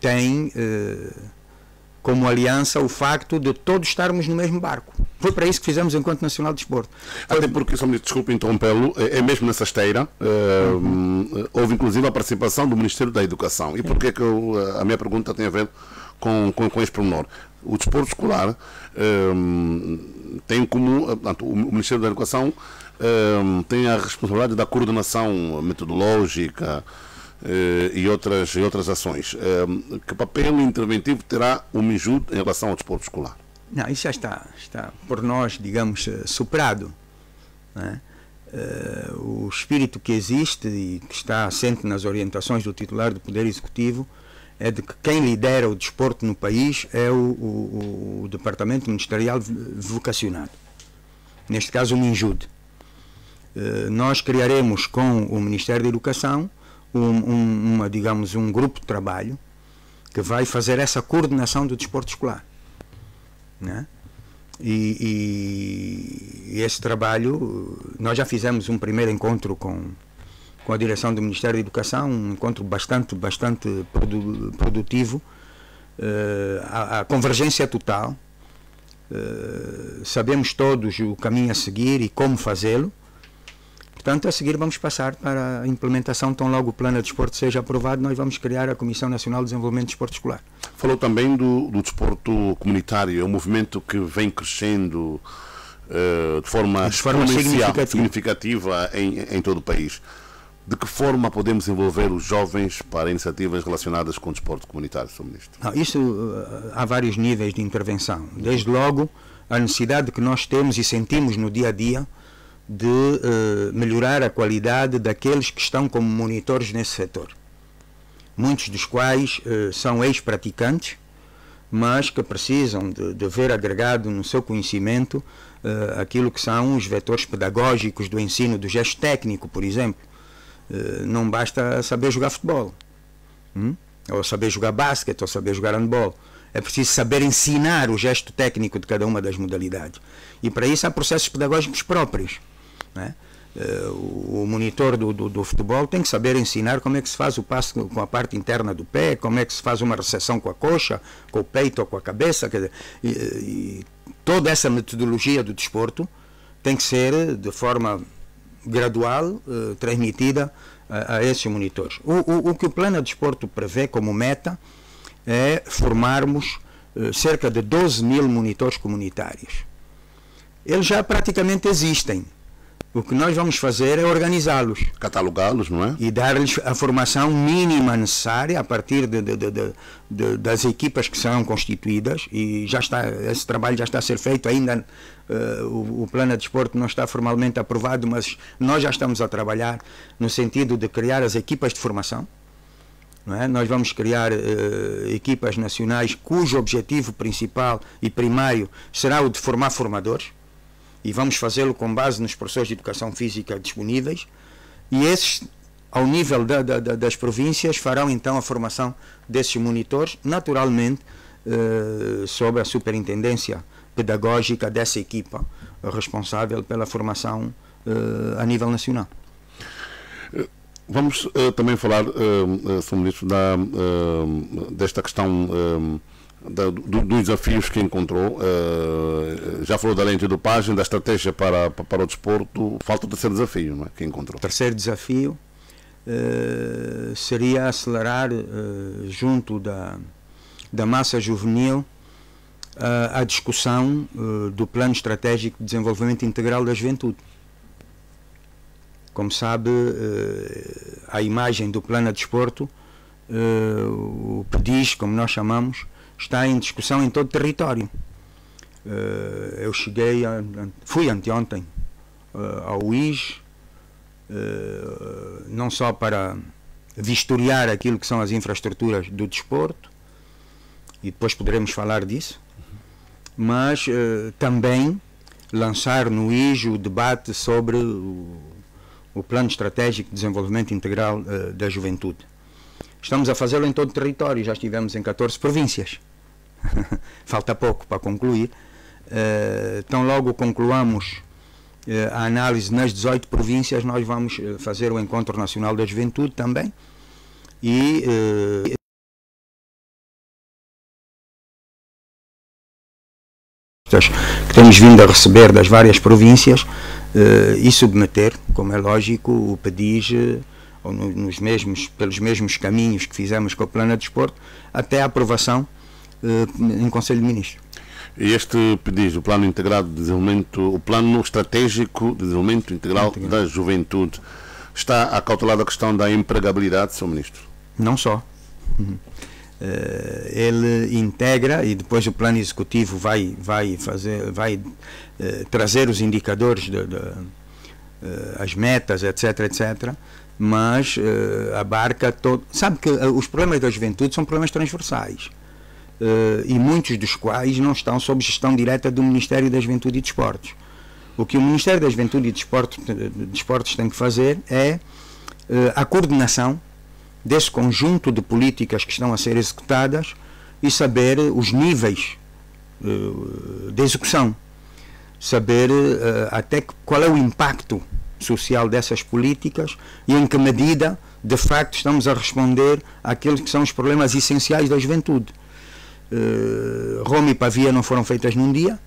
tem como aliança o facto de todos estarmos no mesmo barco. Foi para isso que fizemos o Encontro Nacional de Desporto. Até porque, só me desculpe interrompê-lo, é, é mesmo nessa esteira, uhum. houve inclusive a participação do Ministério da Educação. E porquê que eu, a minha pergunta tem a ver com, com, com este pormenor? O desporto escolar um, tem como, portanto, o Ministério da Educação um, tem a responsabilidade da coordenação metodológica, eh, e, outras, e outras ações. Eh, que papel interventivo terá o MIJUD em relação ao desporto escolar? Não, isso já está, está por nós, digamos, eh, superado. Né? o espírito que existe e que está assente nas orientações do titular do Poder Executivo é de que quem lidera o desporto no país é o, o, o Departamento Ministerial Vocacionado. Neste caso, o MINJUD. nós criaremos com o Ministério da Educação um, um, uma, digamos, um grupo de trabalho que vai fazer essa coordenação do desporto escolar. Né? E, e, esse trabalho, nós já fizemos um primeiro encontro com, com a direção do Ministério da Educação, um encontro bastante, bastante produ, produtivo. Uh, a, a, convergência é total. Uh, sabemos todos o caminho a seguir e como fazê-lo. Portanto, a seguir vamos passar para a implementação, tão logo o plano de desporto seja aprovado, nós vamos criar a Comissão Nacional de Desenvolvimento de Desporto Escolar. Falou também do, do desporto comunitário, é um movimento que vem crescendo uh, de forma, de forma significativa, significativa em, em todo o país. De que forma podemos envolver os jovens para iniciativas relacionadas com o desporto comunitário, Sr. Ministro? Não, isso uh, há vários níveis de intervenção. Desde logo, a necessidade que nós temos e sentimos no dia a dia de uh, melhorar a qualidade daqueles que estão como monitores nesse setor. Muitos dos quais uh, são ex-praticantes, mas que precisam de, de, ver agregado no seu conhecimento uh, aquilo que são os vetores pedagógicos do ensino do gesto técnico, por exemplo. não basta saber jogar futebol, hum? ou saber jogar basquete, ou saber jogar handball. É preciso saber ensinar o gesto técnico de cada uma das modalidades. E para isso há processos pedagógicos próprios. Né? o monitor do, do, do, futebol tem que saber ensinar como é que se faz o passo com a parte interna do pé, como é que se faz uma recepção com a coxa, com o peito ou com a cabeça. Dizer, e, e toda essa metodologia do desporto tem que ser de forma gradual uh, transmitida a, a, esses monitores. O, o, o, que o plano de desporto prevê como meta é formarmos uh, cerca de 12 mil monitores comunitários. Eles já praticamente existem o que nós vamos fazer é organizá-los. Catalogá-los, não é? E dar-lhes a formação mínima necessária a partir de, de, de, das equipas que serão constituídas. E já está, esse trabalho já está a ser feito. Ainda uh, o, o, plano de desporto não está formalmente aprovado, mas nós já estamos a trabalhar no sentido de criar as equipas de formação. É? Nós vamos criar uh, equipas nacionais cujo objetivo principal e primário será o de formar formadores e vamos fazê-lo com base nos professores de educação física disponíveis e esses ao nível da, da, das províncias farão então a formação desses monitores naturalmente eh, sob a superintendência pedagógica dessa equipa responsável pela formação eh, a nível nacional. Vamos uh, também falar, uh, Sr. Ministro, da, desta questão da, do, dos desafios que encontrou. Uh, já falou da lente do página, da estratégia para, para o desporto. Falta o terceiro desafio é? que encontrou. O terceiro desafio uh, seria acelerar, uh, junto da, da massa juvenil, a discussão do Plano Estratégico de Desenvolvimento Integral da Juventude. Como sabe, a imagem do Plano de Desporto, o PEDIS, como nós chamamos, está em discussão em todo o território. Uh, eu cheguei, a, fui anteontem uh, ao IS, eh, não só para vistoriar aquilo que são as infraestruturas do desporto, e depois poderemos falar disso, mas também lançar no IS o debate sobre o, o Plano Estratégico de Desenvolvimento Integral da Juventude. Estamos a fazê-lo em todo o território, já estivemos em 14 províncias. falta pouco para concluir. Então, logo concluamos uh, a análise nas 18 províncias, nós vamos uh, fazer o Encontro Nacional da Juventude também. E que temos vindo a receber das várias províncias e submeter, como é lógico, o PEDIS ou nos mesmos, pelos mesmos caminhos que fizemos com o Plano de Desporto, até a aprovação eh, em Conselho de Ministros. Este pedido, o Plano Integrado de Desenvolvimento, o Plano Estratégico de Desenvolvimento Integral Integrado. da Juventude, está a cautelar a questão da empregabilidade, Sr. Ministro? Não só. Uhum. Uh, ele integra e depois o plano executivo vai vai fazer vai uh, trazer os indicadores de, de uh, as metas etc etc mas abarca todo sabe que os problemas da juventude são problemas transversais e muitos dos quais não estão sob gestão direta do Ministério da Juventude e Desportos. O que o Ministério da Juventude e Desportos, Desportos tem que fazer é uh, a coordenação desse conjunto de políticas que estão a ser executadas e saber os níveis uh, de execução, saber até qual é o impacto social dessas políticas e em que medida de facto estamos a responder àqueles que são os problemas essenciais da juventude. Uh, Roma e Pavia não foram feitas num dia.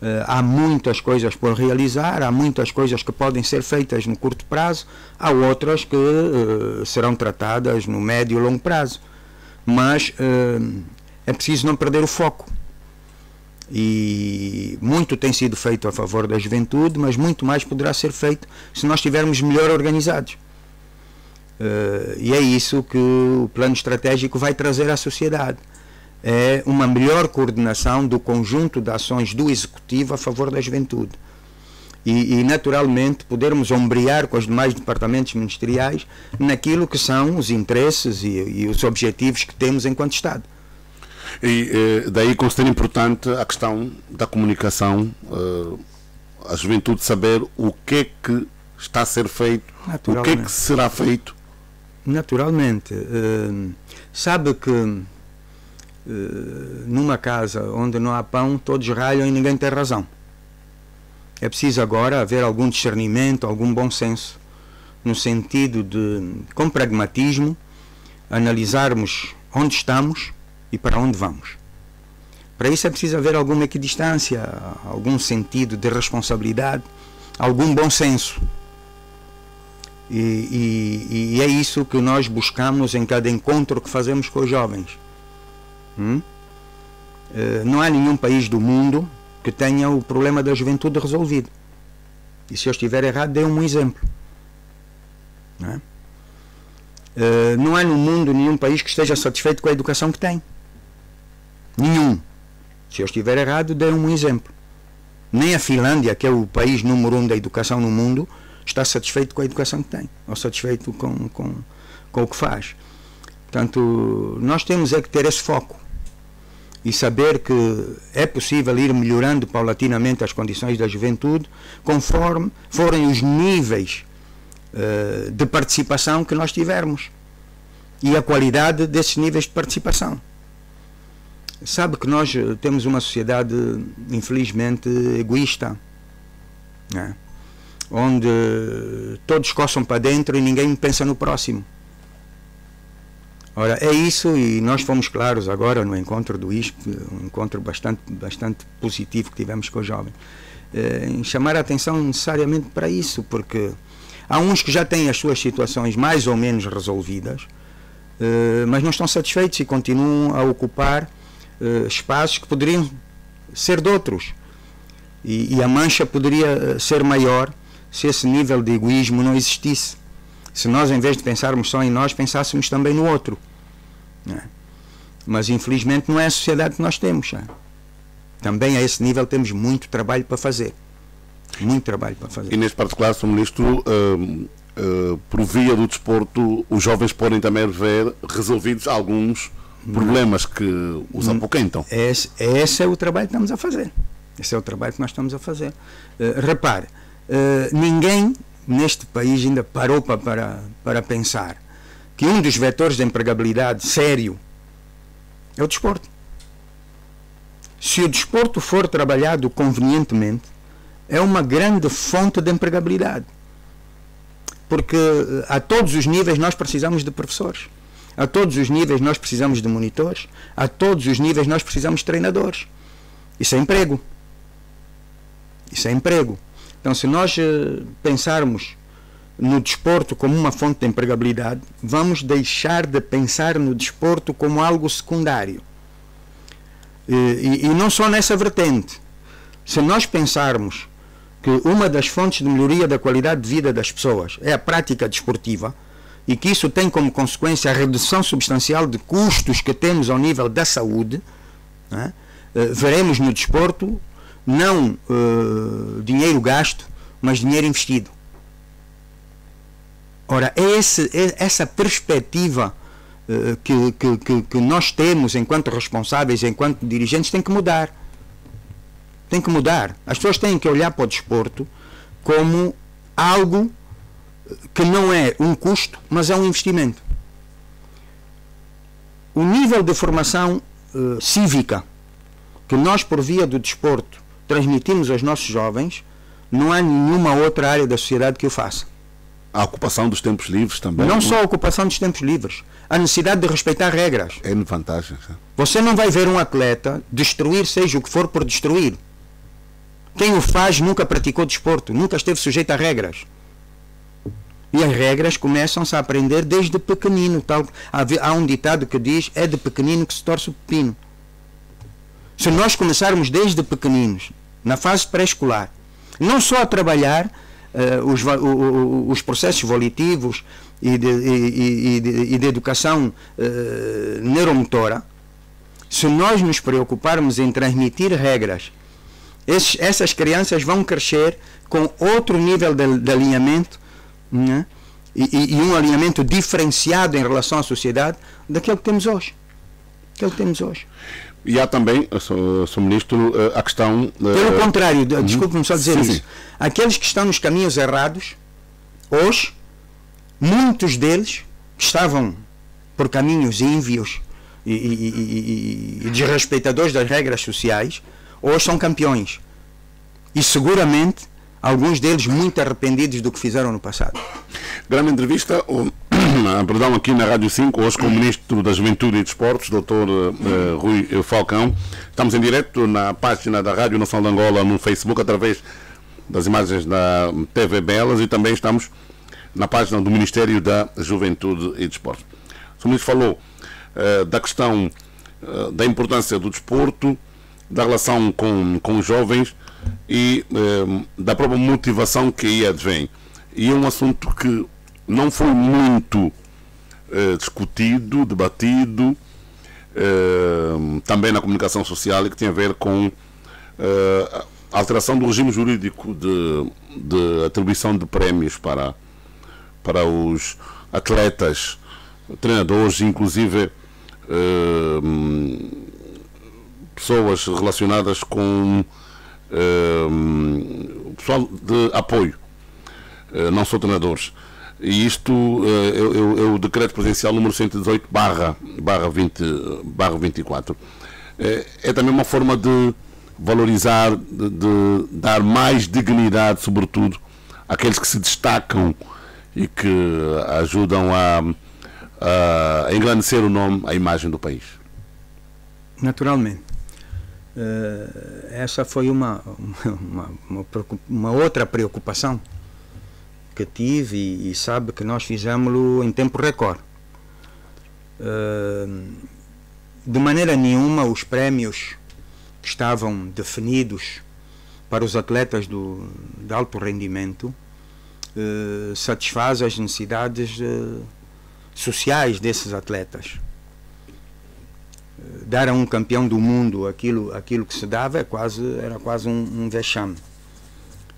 Uh, há muitas coisas por realizar, há muitas coisas que podem ser feitas no curto prazo, há outras que uh, serão tratadas no médio e longo prazo. Mas é preciso não perder o foco. E muito tem sido feito a favor da juventude, mas muito mais poderá ser feito se nós estivermos melhor organizados. e é isso que o plano estratégico vai trazer à sociedade é uma melhor coordenação do conjunto de ações do Executivo a favor da juventude. E, e, naturalmente podermos ombrear com os demais departamentos ministeriais naquilo que são os interesses e, e os objetivos que temos enquanto Estado. E eh, daí considero importante a questão da comunicação, eh, a juventude saber o que é que está a ser feito, o que é que será feito. Naturalmente. Eh, sabe que numa casa onde não há pão, todos ralham e ninguém tem razão. É preciso agora haver algum discernimento, algum bom senso, no sentido de, com pragmatismo, analisarmos onde estamos e para onde vamos. Para isso é preciso haver alguma equidistância, algum sentido de responsabilidade, algum bom senso. E, e, e, é isso que nós buscamos em cada encontro que fazemos com os jovens. Hum? Uh, não há nenhum país do mundo que tenha o problema da juventude resolvido. E se eu estiver errado, dê um exemplo. Não, é? uh, não há no mundo nenhum país que esteja satisfeito com a educação que tem. Nenhum. Se eu estiver errado, dê um exemplo. Nem a Finlândia, que é o país número um da educação no mundo, está satisfeito com a educação que tem, ou satisfeito com, com, com o que faz. Portanto, nós temos é que ter esse foco e saber que é possível ir melhorando paulatinamente as condições da juventude conforme forem os níveis uh, de participação que nós tivermos e a qualidade desses níveis de participação. Sabe que nós temos uma sociedade, infelizmente, egoísta. Né? onde todos coçam para dentro e ninguém pensa no próximo. Ora, é isso e nós fomos claros agora no encontro do ISP, um encontro bastante, bastante positivo que tivemos com os jovens, eh, em chamar a atenção necessariamente para isso, porque há uns que já têm as suas situações mais ou menos resolvidas, eh, mas não estão satisfeitos e continuam a ocupar eh, espaços que poderiam ser de outros. E, e a mancha poderia ser maior se esse nível de egoísmo não existisse. Se nós, em vez de pensarmos só em nós, pensássemos também no outro. É? Mas, infelizmente, não é a sociedade que nós temos. É? Também a esse nível temos muito trabalho para fazer. Muito trabalho para fazer. E neste particular, Sr. Ministro, uh, uh, por via do desporto, os jovens podem também ver resolvidos alguns problemas que os hum. apoquentam. Esse, esse é o trabalho que estamos a fazer. Esse é o trabalho que nós estamos a fazer. Uh, repare, Uh, ninguém neste país ainda parou para, para, para pensar que um dos vetores de empregabilidade sério é o desporto. Se o desporto for trabalhado convenientemente, é uma grande fonte de empregabilidade. Porque eh, a todos os níveis nós precisamos de professores. A todos os níveis nós precisamos de monitores. A todos os níveis nós precisamos de treinadores. Isso é emprego. Isso é emprego. Então, se nós eh, pensarmos no desporto como uma fonte de empregabilidade, vamos deixar de pensar no desporto como algo secundário. E, e, não só nessa vertente. Se nós pensarmos que uma das fontes de melhoria da qualidade de vida das pessoas é a prática desportiva e que isso tem como consequência a redução substancial de custos que temos ao nível da saúde, é? veremos no desporto não uh, dinheiro gasto, mas dinheiro investido. Ora, é, esse, é essa perspectiva uh, que, que, que, nós temos enquanto responsáveis, enquanto dirigentes, tem que mudar. Tem que mudar. As pessoas têm que olhar para o desporto como algo que não é um custo, mas é um investimento. O nível de formação uh, cívica que nós, por via do desporto, transmitimos aos nossos jovens, não há nenhuma outra área da sociedade que o faça. A ocupação dos tempos livres também. Não só a ocupação dos tempos livres, a necessidade de respeitar regras. É vantagem. Você não vai ver um atleta destruir, seja o que for por destruir. Quem o faz nunca praticou desporto, nunca esteve sujeito a regras. E as regras começam-se a aprender desde pequenino. Tal, há um ditado que diz: é de pequenino que se torce o pepino. Se nós começarmos desde pequeninos na fase pré-escolar, não só a trabalhar uh, os, o, os, processos volitivos e de, e, e, de, e de educação uh, neuromotora, se nós nos preocuparmos em transmitir regras, esses, essas crianças vão crescer com outro nível de, de alinhamento né? e, e, um alinhamento diferenciado em relação à sociedade daquele que temos hoje. Daquele que temos hoje. E há também, Sr. Ministro, eh, a questão. Eh, Pelo contrário, uhum. desculpe-me só dizer sim, isso. Sim. Aqueles que estão nos caminhos errados, hoje, muitos deles que estavam por caminhos ínvios e, e, e, e desrespeitadores das regras sociais, hoje são campeões. E seguramente alguns deles muito arrependidos do que fizeram no passado. Grande entrevista, o, perdão, aqui na Rádio 5, hoje com o Ministro da Juventude e Desportos, Dr. Uh, Rui Falcão. Estamos em direto na página da Rádio Nacional de Angola no Facebook, através das imagens da TV Belas e também estamos na página do Ministério da Juventude e Desportos. O Ministro falou uh, da questão uh, da importância do desporto, da relação com, com os jovens e eh, da própria motivação que aí advém. E é um assunto que não foi muito eh, discutido, debatido, eh, também na comunicação social e que tem a ver com eh, a alteração do regime jurídico de, de atribuição de prémios para, para os atletas, treinadores, inclusive eh, pessoas relacionadas com uh, pessoal de apoio, uh, não sou treinadores. E isto é, é, o decreto presidencial número 118 barra, barra, 20, barra 24. É, é também uma forma de valorizar, de, de, dar mais dignidade, sobretudo, àqueles que se destacam e que ajudam a, a engrandecer o nome, a imagem do país. Naturalmente. Uh, essa foi uma, uma, uma, uma, outra preocupação que tive e, e sabe que nós fizemos em tempo recorde. Uh, de maneira nenhuma os prémios que estavam definidos para os atletas do, de alto rendimento uh, satisfaz as necessidades sociais desses atletas dar a um campeão do mundo aquilo, aquilo que se dava é quase, era quase um, um vexame.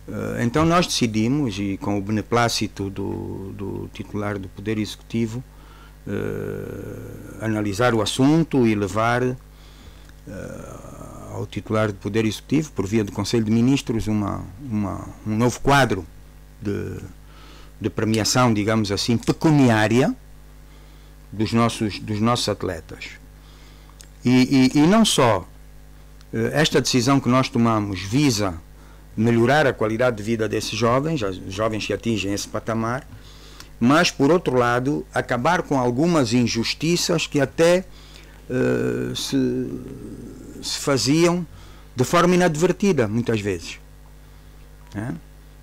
Uh, então nós decidimos, e com o beneplácito do, do titular do Poder Executivo, uh, analisar o assunto e levar uh, ao titular do Poder Executivo, por via do Conselho de Ministros, uma, uma, um novo quadro de, de premiação, digamos assim, pecuniária dos nossos, dos nossos atletas. E, e, e não só eh, esta decisão que nós tomamos visa melhorar a qualidade de vida desses jovens, jovens que atingem esse patamar, mas, por outro lado, acabar com algumas injustiças que até uh, se, se, faziam de forma inadvertida, muitas vezes. É?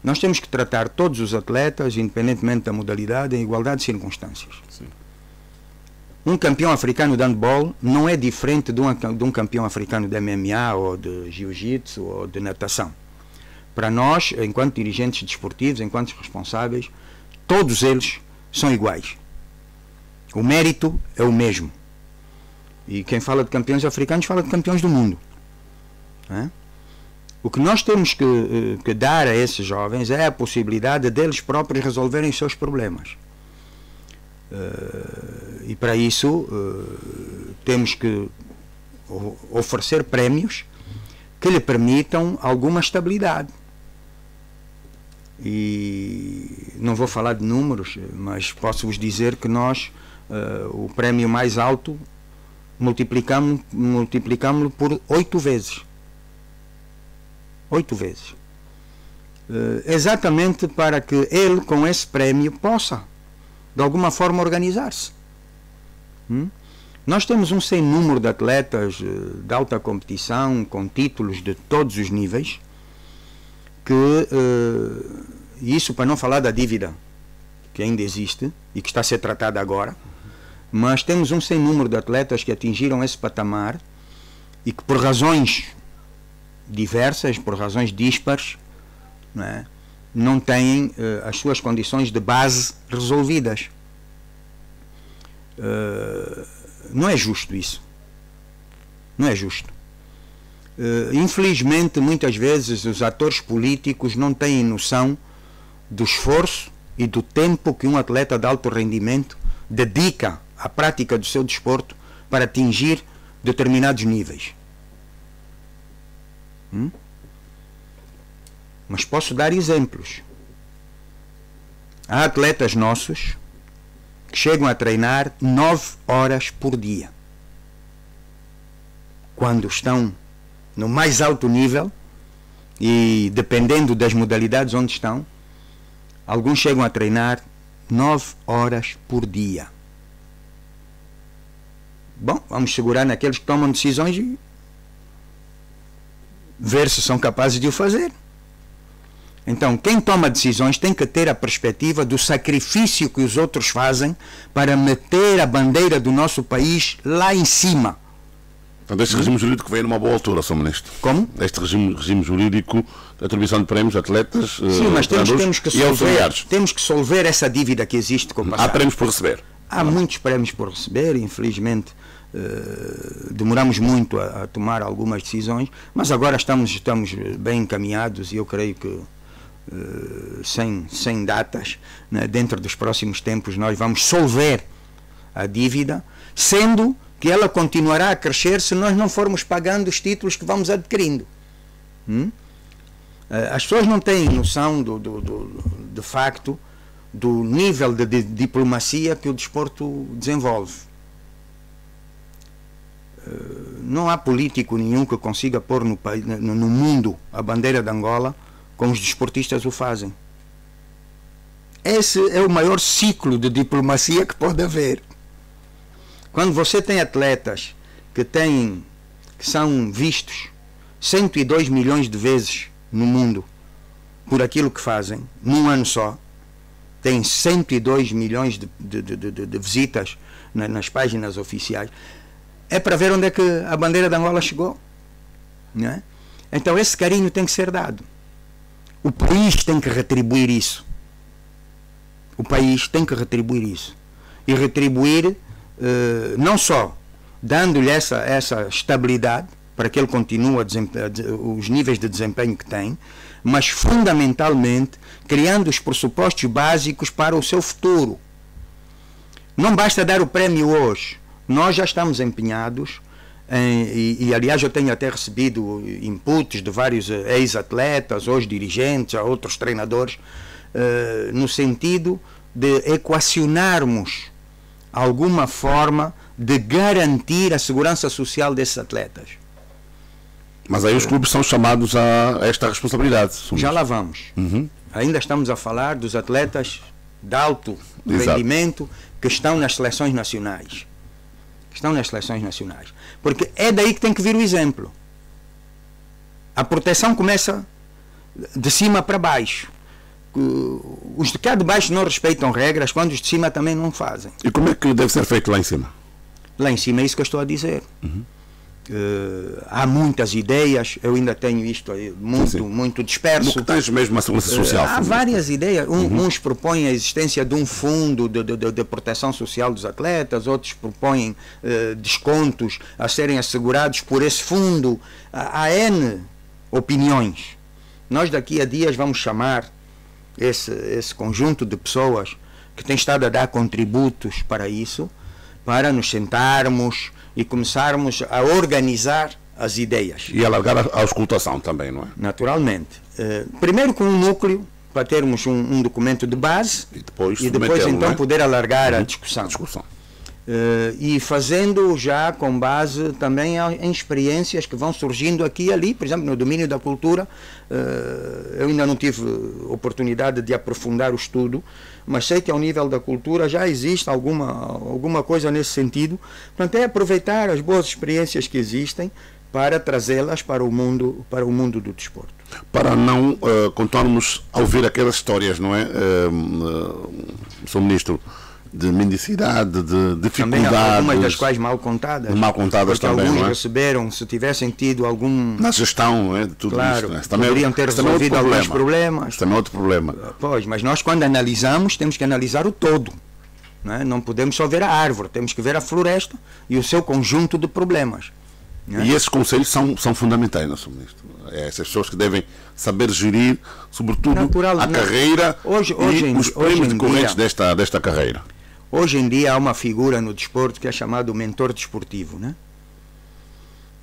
Nós temos que tratar todos os atletas, independentemente da modalidade, em igualdade de circunstâncias. Sim. Um campeão africano de handball não é diferente de um, de um campeão africano de MMA ou de jiu-jitsu ou de natação. Para nós, enquanto dirigentes desportivos, enquanto responsáveis, todos eles são iguais. O mérito é o mesmo. E quem fala de campeões africanos fala de campeões do mundo. É? O que nós temos que, eh, que, dar a esses jovens é a possibilidade deles próprios resolverem os seus problemas. Uh, e para isso uh, temos que oferecer prémios que lhe permitam alguma estabilidade. E não vou falar de números, mas posso-vos dizer que nós, uh, o prémio mais alto, multiplicamos-lo multiplicamos por oito vezes. Oito vezes. exatamente para que ele, com esse prémio, possa de alguma forma organizar-se. Hum? Nós temos um sem número de atletas eh, de alta competição, com títulos de todos os níveis, que, uh, isso para não falar da dívida que ainda existe e que está a ser tratada agora, mas temos um sem número de atletas que atingiram esse patamar e que por razões diversas, por razões dispares, não é? não têm uh, as suas condições de base resolvidas. Uh, não é justo isso. Não é justo. Uh, infelizmente, muitas vezes, os atores políticos não têm noção do esforço e do tempo que um atleta de alto rendimento dedica à prática do seu desporto para atingir determinados níveis. Hum? Mas posso dar exemplos. Há atletas nossos que chegam a treinar nove horas por dia. Quando estão no mais alto nível e dependendo das modalidades onde estão, alguns chegam a treinar 9 horas por dia. Bom, vamos segurar naqueles que tomam decisões e ver se são capazes de o fazer. Então, quem toma decisões tem que ter a perspectiva do sacrifício que os outros fazem para meter a bandeira do nosso país lá em cima. Portanto, este regime jurídico veio numa boa altura, Sr. Ministro. Como? Este regime, regime jurídico atribuição de prémios a atletas. Sim, eh, mas temos, temos, que solver, temos que solver essa dívida que existe com o Há passado. prémios por receber. Há muitos prémios por receber, infelizmente eh, demoramos muito a, a tomar algumas decisões, mas agora estamos, estamos bem encaminhados e eu creio que eh, sem, sem datas, né, dentro dos próximos tempos nós vamos solver a dívida, sendo que ela continuará a crescer se nós não formos pagando os títulos que vamos adquirindo. Hum? Eh, As pessoas não têm noção do, do, do, de facto do nível de, de diplomacia que o desporto desenvolve. Eh, Não há político nenhum que consiga pôr no, no mundo a bandeira de Angola como os desportistas o fazem. Esse é o maior ciclo de diplomacia que pode haver. Quando você tem atletas que têm que são vistos 102 milhões de vezes no mundo por aquilo que fazem, num ano só, tem 102 milhões de, de, de, de- visitas na- nas páginas oficiais, é para ver onde é que a bandeira da Angola chegou. Não é? Então esse carinho tem que ser dado. O país tem que retribuir isso. O país tem que retribuir isso. E retribuir eh, não só dando-lhe essa, essa estabilidade para que ele continue os níveis de desempenho que tem, mas fundamentalmente criando os pressupostos básicos para o seu futuro. Não basta dar o prémio hoje. Nós já estamos empenhados, em- e, e, aliás eu tenho até recebido inputs de vários eh, ex-atletas, hoje dirigentes, outros treinadores, eh, no sentido de equacionarmos alguma forma de garantir a segurança social desses atletas. Mas aí os clubes são chamados a esta responsabilidade. Sr. Já lá vamos. Uhum. Ainda estamos a falar dos atletas de alto Exato. rendimento que estão nas seleções nacionais. Que estão nas seleções nacionais. Porque é daí que tem que vir o exemplo. A proteção começa de cima para baixo. Uh, Os de cá de baixo não respeitam regras, quando os de cima também não fazem. E como é que deve ser feito lá em cima? Lá em cima é isso que eu estou a dizer. Uh, há muitas ideias, eu ainda tenho isto muito, Sim. muito No disperso. que tens mesmo a segurança social. Há Sr. Ministro? várias ideias. Um- Uns propõem a existência de um fundo de, de- de- proteção social dos atletas, outros propõem eh, descontos a serem assegurados por esse fundo. Há, há N opiniões. Nós daqui a dias vamos chamar esse, esse conjunto de pessoas que têm estado a dar contributos para isso, para nos sentarmos e começarmos a organizar as ideias E alargar a a auscultação também, não é? naturalmente. Eh, primeiro com um núcleo, para termos um, um documento de base, E depois, e depois então é? poder alargar a discussão. discussão. Eh, e fazendo já com base também em experiências que vão surgindo aqui e ali, por exemplo, no domínio da cultura, eh, eu ainda não tive oportunidade de aprofundar o estudo, mas sei que ao nível da cultura já existe alguma, alguma coisa nesse sentido. Portanto, é aproveitar as boas experiências que existem para trazê-las para o mundo para o mundo do desporto. Para não eh, continuarmos a ouvir aquelas histórias, não é? Eh, eh, Sr. Ministro, de mendicidade, de Também dificuldades. algumas das quais mal contadas. mal contadas também, alguns é? receberam, se tivessem tido algum Na gestão é, de tudo Claro, é? Isso também é- poderiam ter isso também é resolvido alguns problema. problemas. Isso também é outro problema. Pois, mas nós quando analisamos temos que analisar o todo. Não, é? não podemos só ver a árvore, temos que ver a floresta e o seu conjunto de problemas. é? E esses conselhos são, são fundamentais, não é, Sr. Ministro? É essas pessoas que devem saber gerir, sobretudo, Natural, a não. carreira Hoje- hoje e os prêmios decorrentes desta, desta carreira. Hoje em dia há uma figura no desporto que é chamado mentor desportivo, né?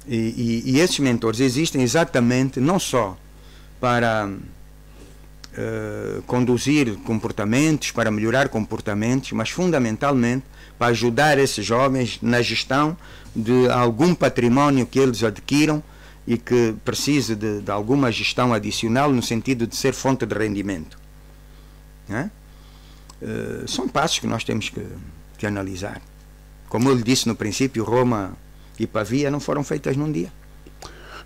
E, e, e esses mentores existem exatamente não só para eh, conduzir comportamentos, para melhorar comportamentos, mas fundamentalmente para ajudar esses jovens na gestão de algum património que eles adquiram e que precise de, de alguma gestão adicional no sentido de ser fonte de rendimento. Né? Uh, são passos que nós temos que, que analisar. Como eu lhe disse no princípio, Roma e Pavia não foram feitas num dia.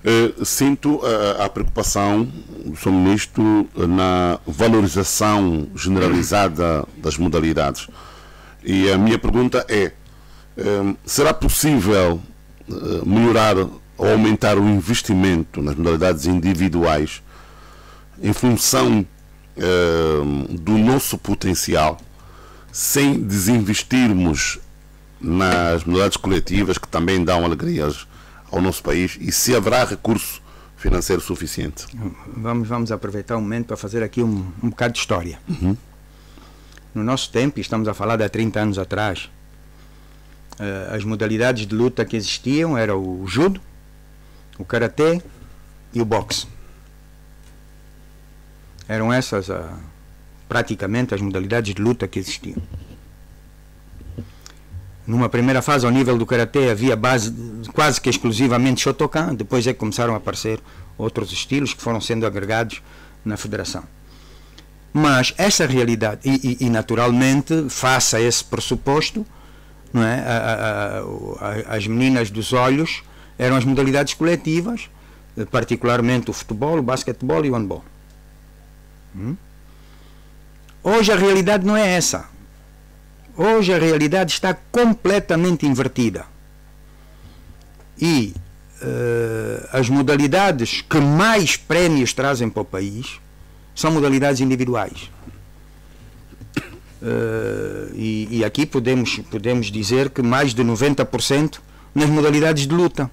Uh, sinto a, a, preocupação Sr. Ministro na valorização generalizada das modalidades. E a minha pergunta é: será possível melhorar ou aumentar o investimento nas modalidades individuais em função do nosso potencial, sem desinvestirmos nas modalidades coletivas que também dão alegrias ao nosso país e se haverá recurso financeiro suficiente. Vamos, vamos aproveitar o momento para fazer aqui um, um bocado de história. Uhum. No nosso tempo, estamos a falar de há 30 anos atrás, uh, as modalidades de luta que existiam eram o judo, o karatê e o boxe. Eram essas uh, praticamente as modalidades de luta que existiam. Numa primeira fase, ao nível do karatê, havia base quase que exclusivamente Shotokan, depois é que começaram a aparecer outros estilos que foram sendo agregados na federação. Mas essa realidade, e, e, e naturalmente, face a esse pressuposto, não é, a, a, a, as meninas dos olhos eram as modalidades coletivas, particularmente o futebol, o basquetebol e o handball. Hum? Hoje a realidade não é essa. Hoje a realidade está completamente invertida. E uh, as modalidades que mais prémios trazem para o país são modalidades individuais. Uh, e, e, aqui podemos, podemos dizer que mais de 90% nas modalidades de luta.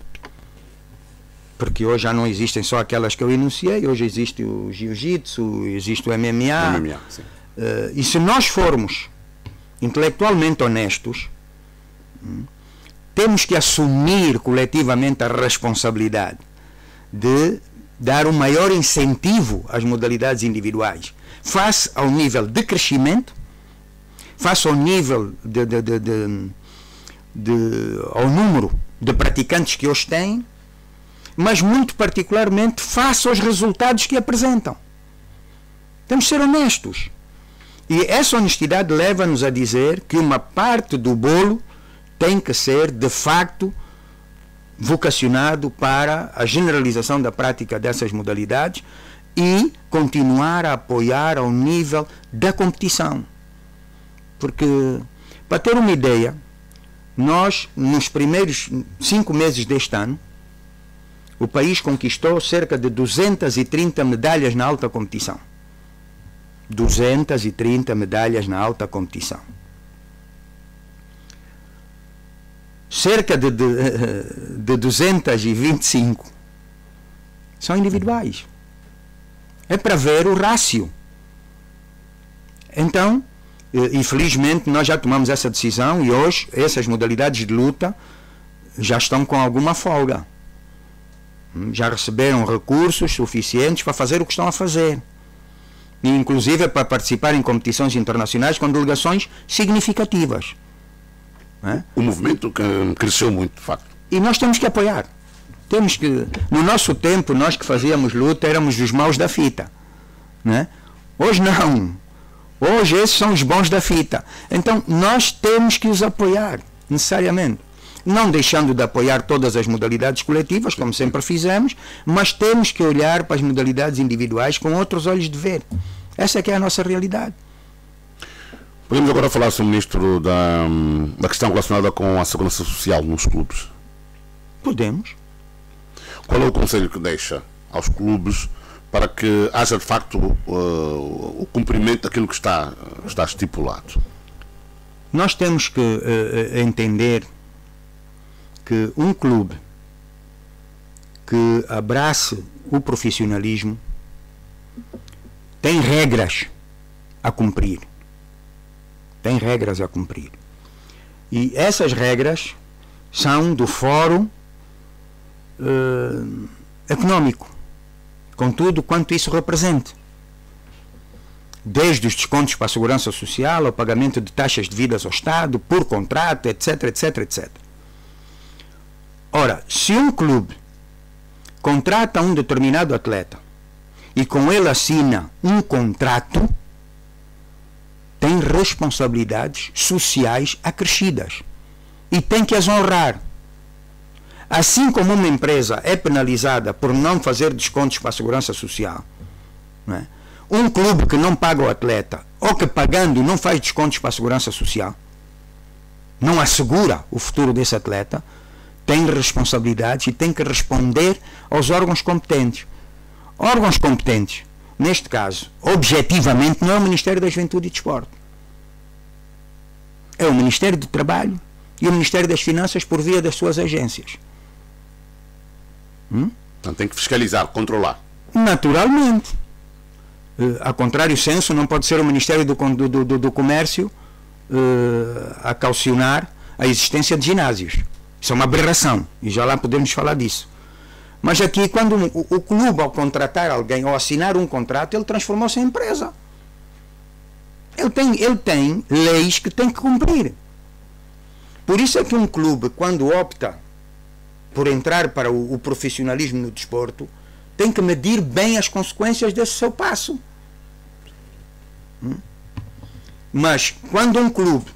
Porque hoje já não existem só aquelas que eu enunciei, hoje existe o jiu-jitsu, existe o MMA. MMA uh, e se nós formos intelectualmente honestos, hum, temos que assumir coletivamente a responsabilidade de dar um maior incentivo às modalidades individuais, face ao nível de crescimento, face ao nível de, de, de, de, de ao número de praticantes que hoje têm, mas muito particularmente face aos resultados que apresentam. Temos de ser honestos. E essa honestidade leva-nos a dizer que uma parte do bolo tem que ser, de facto, vocacionado para a generalização da prática dessas modalidades e continuar a apoiar ao nível da competição. Porque, para ter uma ideia, nós, nos primeiros cinco meses deste ano, o país conquistou cerca de 230 medalhas na alta competição. 230 medalhas na alta competição. Cerca de, de, de 225 são individuais. É para ver o rácio. Então, infelizmente, nós já tomamos essa decisão e hoje essas modalidades de luta já estão com alguma folga. Já receberam recursos suficientes para fazer o que estão a fazer inclusive para participar em competições internacionais com delegações significativas. É? O movimento cresceu muito, de facto. E nós temos que apoiar. Temos que, no nosso tempo, nós que fazíamos luta éramos os maus da fita. Né? Hoje não. Hoje esses são os bons da fita. Então nós temos que os apoiar, necessariamente. Não deixando de apoiar todas as modalidades coletivas, como sempre fizemos, mas temos que olhar para as modalidades individuais com outros olhos de ver. Essa é que é a nossa realidade. Podemos agora falar, Sr. Ministro, da, da questão relacionada com a segurança social nos clubes? Podemos. Qual é o conselho que deixa aos clubes para que haja de facto uh, o cumprimento daquilo que está, está estipulado? Nós temos que uh, entender que um clube que abrace o profissionalismo tem regras a cumprir. Tem regras a cumprir. E essas regras são do Fórum uh, Econômico, com tudo quanto isso representa. Desde os descontos para a segurança social, ao pagamento de taxas devidas ao Estado, por contrato, etc, etc, etc. Ora, se um clube contrata um determinado atleta e com ele assina um contrato, tem responsabilidades sociais acrescidas e tem que as honrar. Assim como uma empresa é penalizada por não fazer descontos para a segurança social, é? um clube que não paga o atleta ou que pagando não faz descontos para a segurança social, não assegura o futuro desse atleta, tem responsabilidades e tem que responder aos órgãos competentes. Órgãos competentes, neste caso, objetivamente, não é o Ministério da Juventude e Desporto. É o Ministério do Trabalho e o Ministério das Finanças por via das suas agências. Hum? Então tem que fiscalizar, controlar. Naturalmente. Uh, a contrário senso, não pode ser o Ministério do, do, do, do Comércio uh, a calcionar a existência de ginásios. Isso é uma aberração, e já lá podemos falar disso. Mas aqui, quando o, o clube, ao contratar alguém ou assinar um contrato, ele transformou-se em empresa. Ele tem, ele tem leis que tem que cumprir. Por isso é que um clube, quando opta por entrar para o, o profissionalismo no desporto, tem que medir bem as consequências desse seu passo. Hum? Mas quando um clube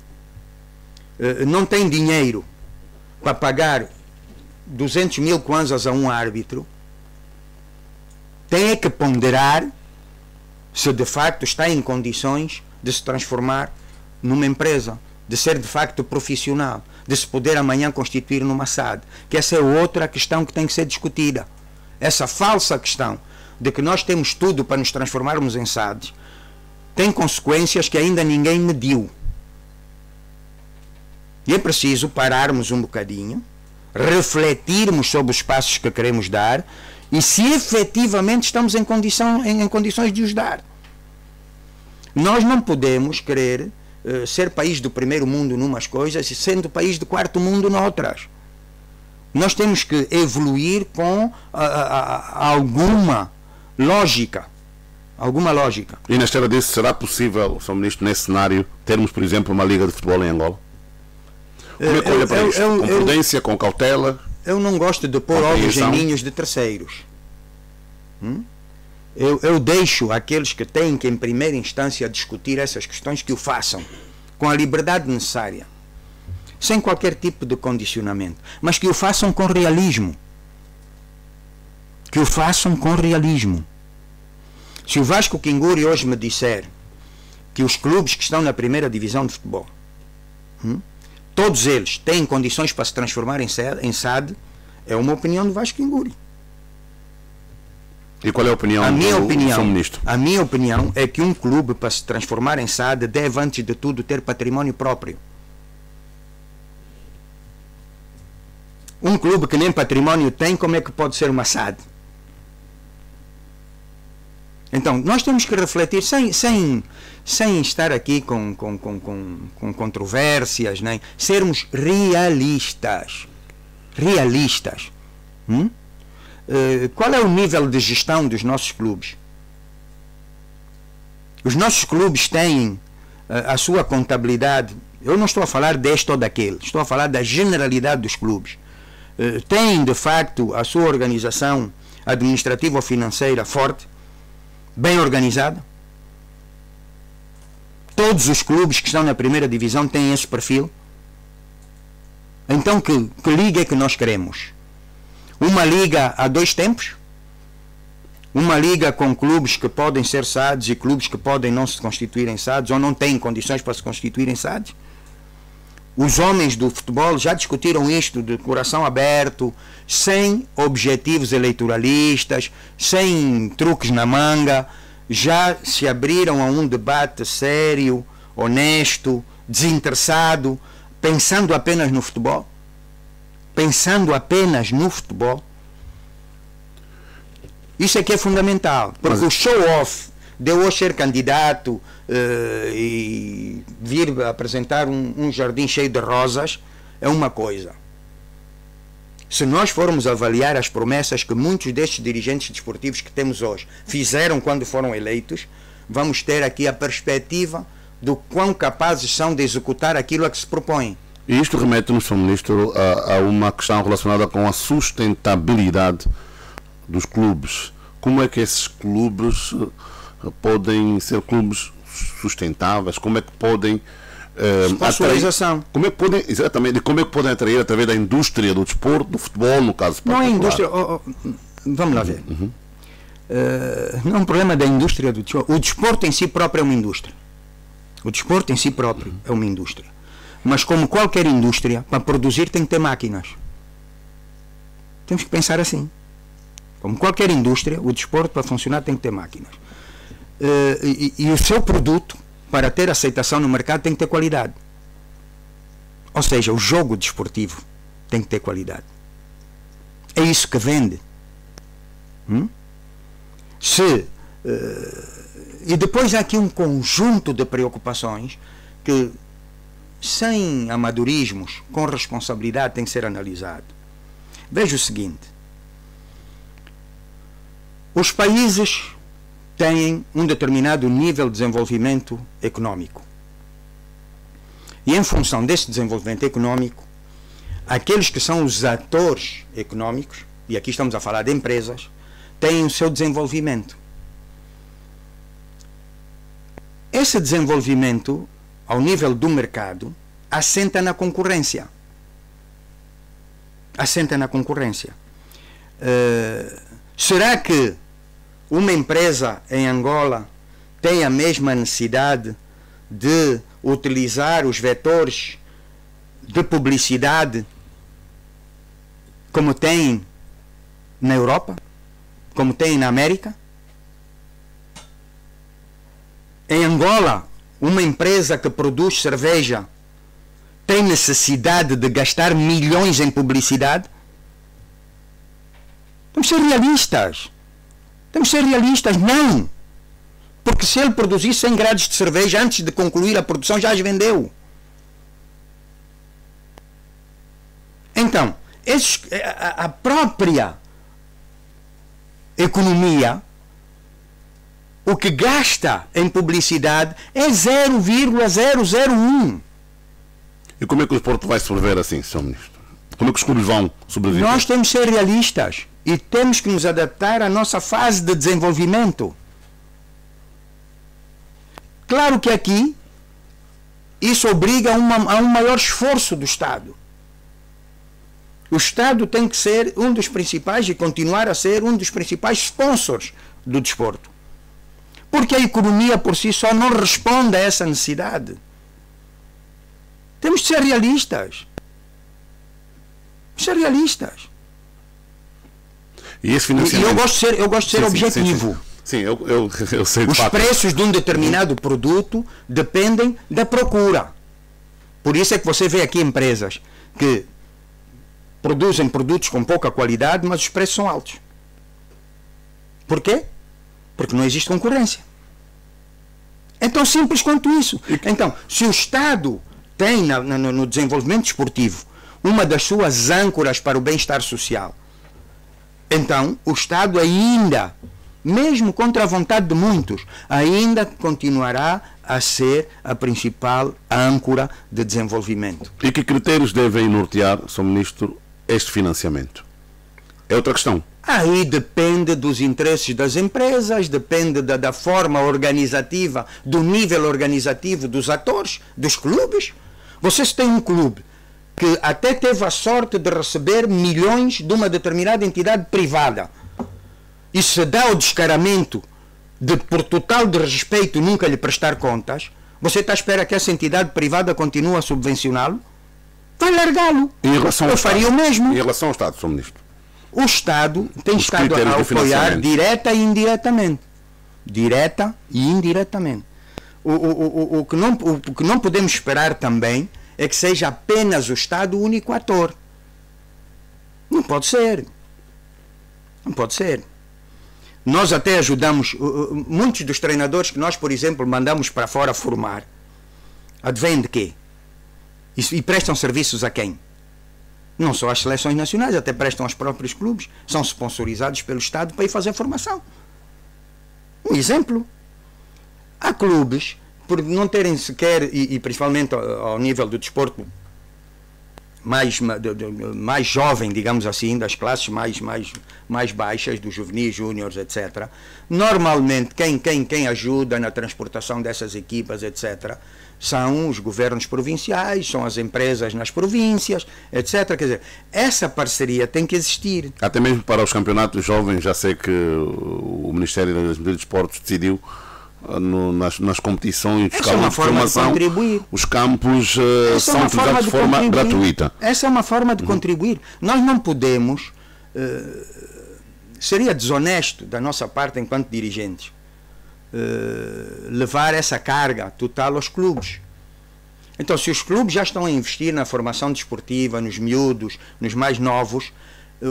uh, não tem dinheiro para pagar 200 mil kwanzas a um árbitro, tem que ponderar se de facto está em condições de se transformar numa empresa, de ser de facto profissional, de se poder amanhã constituir numa SAD. Que essa é outra questão que tem que ser discutida. Essa falsa questão de que nós temos tudo para nos transformarmos em SADs tem consequências que ainda ninguém mediu. E é preciso pararmos um bocadinho, refletirmos sobre os passos que queremos dar e se efetivamente estamos em, condição, em, em condições de os dar. Nós não podemos querer uh, ser país do primeiro mundo numas coisas e sendo país do quarto mundo noutras. Nós temos que evoluir com uh, uh, alguma lógica. Alguma lógica. E na história disso, será possível, Sr. Ministro, nesse cenário, termos, por exemplo, uma liga de futebol em Angola? Como é que olha para eu, isto? Eu, com prudência, eu, com cautela? Eu não gosto de pôr ovos em ninhos de terceiros. Hum? Eu, eu deixo aqueles que têm que, em primeira instância, discutir essas questões que o façam com a liberdade necessária, sem qualquer tipo de condicionamento, mas que o façam com realismo. Que o façam com realismo. Se o Vasco Kinguri hoje me disser que os clubes que estão na primeira divisão de futebol hum, todos eles têm condições para se transformar em SAD, é uma opinião do Vasco Inguri. E qual é a opinião a minha do opinião, ministro? A minha opinião é que um clube, para se transformar em SAD, deve, antes de tudo, ter património próprio. Um clube que nem património tem, como é que pode ser uma SAD? Então, nós temos que refletir sem, sem, sem estar aqui com, com, com, com, com controvérsias, nem sermos realistas. Realistas. Hum? Uh, qual é o nível de gestão dos nossos clubes? Os nossos clubes têm uh, a sua contabilidade. Eu não estou a falar deste ou daquele, estou a falar da generalidade dos clubes. Uh, têm, de facto, a sua organização administrativa ou financeira forte bem organizada. Todos os clubes que estão na primeira divisão têm esse perfil. Então, que, que liga é que nós queremos? Uma liga a dois tempos? Uma liga com clubes que podem ser SADs e clubes que podem não se constituir em SADs ou não têm condições para se constituir em SADs? Os homens do futebol já discutiram isto de coração aberto, sem objetivos eleitoralistas, sem truques na manga, já se abriram a um debate sério, honesto, desinteressado, pensando apenas no futebol? Pensando apenas no futebol? Isso é que é fundamental, porque Mas... o show-off de hoje ser candidato uh, e vir apresentar um, um jardim cheio de rosas é uma coisa. Se nós formos avaliar as promessas que muitos destes dirigentes desportivos que temos hoje fizeram quando foram eleitos, vamos ter aqui a perspectiva do quão capazes são de executar aquilo a que se propõem. E isto remete-nos, Sr. Ministro, a, a, uma questão relacionada com a sustentabilidade dos clubes, como é que esses clubes podem ser clubes sustentáveis? Como é que podem uh, atrair, como é que podem exatamente como é que podem atrair através da indústria do desporto, do futebol, no caso? Não é indústria. Oh, oh, vamos lá ver. Uhum. Uh, não é um problema da indústria do desporto. O desporto em si próprio é uma indústria. O desporto em si próprio é uma indústria. Mas como qualquer indústria, para produzir tem que ter máquinas. Temos que pensar assim. Como qualquer indústria, o desporto para funcionar tem que ter máquinas. Uh, e, e, o seu produto, para ter aceitação no mercado, tem que ter qualidade. Ou seja, o jogo desportivo tem que ter qualidade. É isso que vende. Hum? Se. Uh, e depois há aqui um conjunto de preocupações que sem amadorismos, com responsabilidade, tem que ser analisado. Veja o seguinte: os países têm um determinado nível de desenvolvimento econômico. E em função desse desenvolvimento econômico, aqueles que são os atores econômicos, e aqui estamos a falar de empresas, têm o seu desenvolvimento. Esse desenvolvimento ao nível do mercado, assenta na concorrência. Assenta na concorrência. Uh, será que uma empresa em Angola tem a mesma necessidade de utilizar os vetores de publicidade como tem na Europa? Como tem na América? Em Angola, uma empresa que produz cerveja tem necessidade de gastar milhões em publicidade? Que ser realistas. Temos que ser realistas, não. Porque se ele produzir 100 graus de cerveja antes de concluir a produção, já as vendeu. Então, esses, a, a própria economia o que gasta em publicidade é 0,001. E como é que o esporte vai sobreviver assim, Sr. Ministro? Como é que os clubes vão sobreviver? Nós temos que ser realistas e temos que nos adaptar à nossa fase de desenvolvimento. Claro que aqui isso obriga a, uma, a um maior esforço do Estado. O Estado tem que ser um dos principais e continuar a ser um dos principais sponsors do desporto. Porque a economia por si só não responde a essa necessidade. Temos de ser realistas. Ser realistas. E esse financiamento... E eu gosto de ser, eu gosto de ser sim, objetivo. Sim, sim, sim. eu, eu, eu sei Os fato. preços de um determinado produto dependem da procura. Por isso é que você vê aqui empresas que produzem produtos com pouca qualidade, mas os preços são altos. Por quê? Porque não existe concorrência. É tão simples quanto isso. Então, se o Estado tem na, na, no desenvolvimento esportivo uma das suas âncoras para o bem-estar social, então o Estado ainda, mesmo contra a vontade de muitos, ainda continuará a ser a principal âncora de desenvolvimento. E que critérios devem nortear, Sr. Ministro, este financiamento? É outra questão. Aí depende dos interesses das empresas, depende da, da, forma organizativa, do nível organizativo dos atores, dos clubes. Vocês têm um clube que até teve a sorte de receber milhões de uma determinada entidade privada e se dá o descaramento de, por total de respeito, nunca lhe prestar contas. Você está à espera que essa entidade privada continue a subvencioná-lo? Vai largá-lo. Eu faria o mesmo. Em relação ao Estado, Sr. Ministro o Estado tem Os estado a apoiar direta e indiretamente. Direta e indiretamente. O, o, o, o, que não, o que não podemos esperar também é que seja apenas o Estado o único ator. Não pode ser. Não pode ser. Nós até ajudamos, muitos dos treinadores que nós, por exemplo, mandamos para fora formar, advêm de quê? E, e prestam serviços a quem? Não só as seleções nacionais, até prestam aos próprios clubes, são sponsorizados pelo Estado para ir fazer formação. Um exemplo. Há clubes, por não terem sequer, e, e principalmente ao, nível do desporto mais, mais jovem, digamos assim, das classes mais, mais, mais baixas, dos juvenis, júniores, etc. Normalmente, quem, quem, quem ajuda na transportação dessas equipas, etc., são os governos provinciais, são as empresas nas províncias, etc. Quer dizer, essa parceria tem que existir. Até mesmo para os campeonatos jovens, já sei que o Ministério das Medidas de Esportes decidiu no, nas, nas competições, é uma forma de contribuir. os campos uh, são é utilizados de forma contribuir. gratuita. Essa é uma forma de uhum. contribuir. Nós não podemos, uh, seria desonesto da nossa parte enquanto dirigentes, uh, levar essa carga total aos clubes. Então, se os clubes já estão a investir na formação desportiva, nos miúdos, nos mais novos,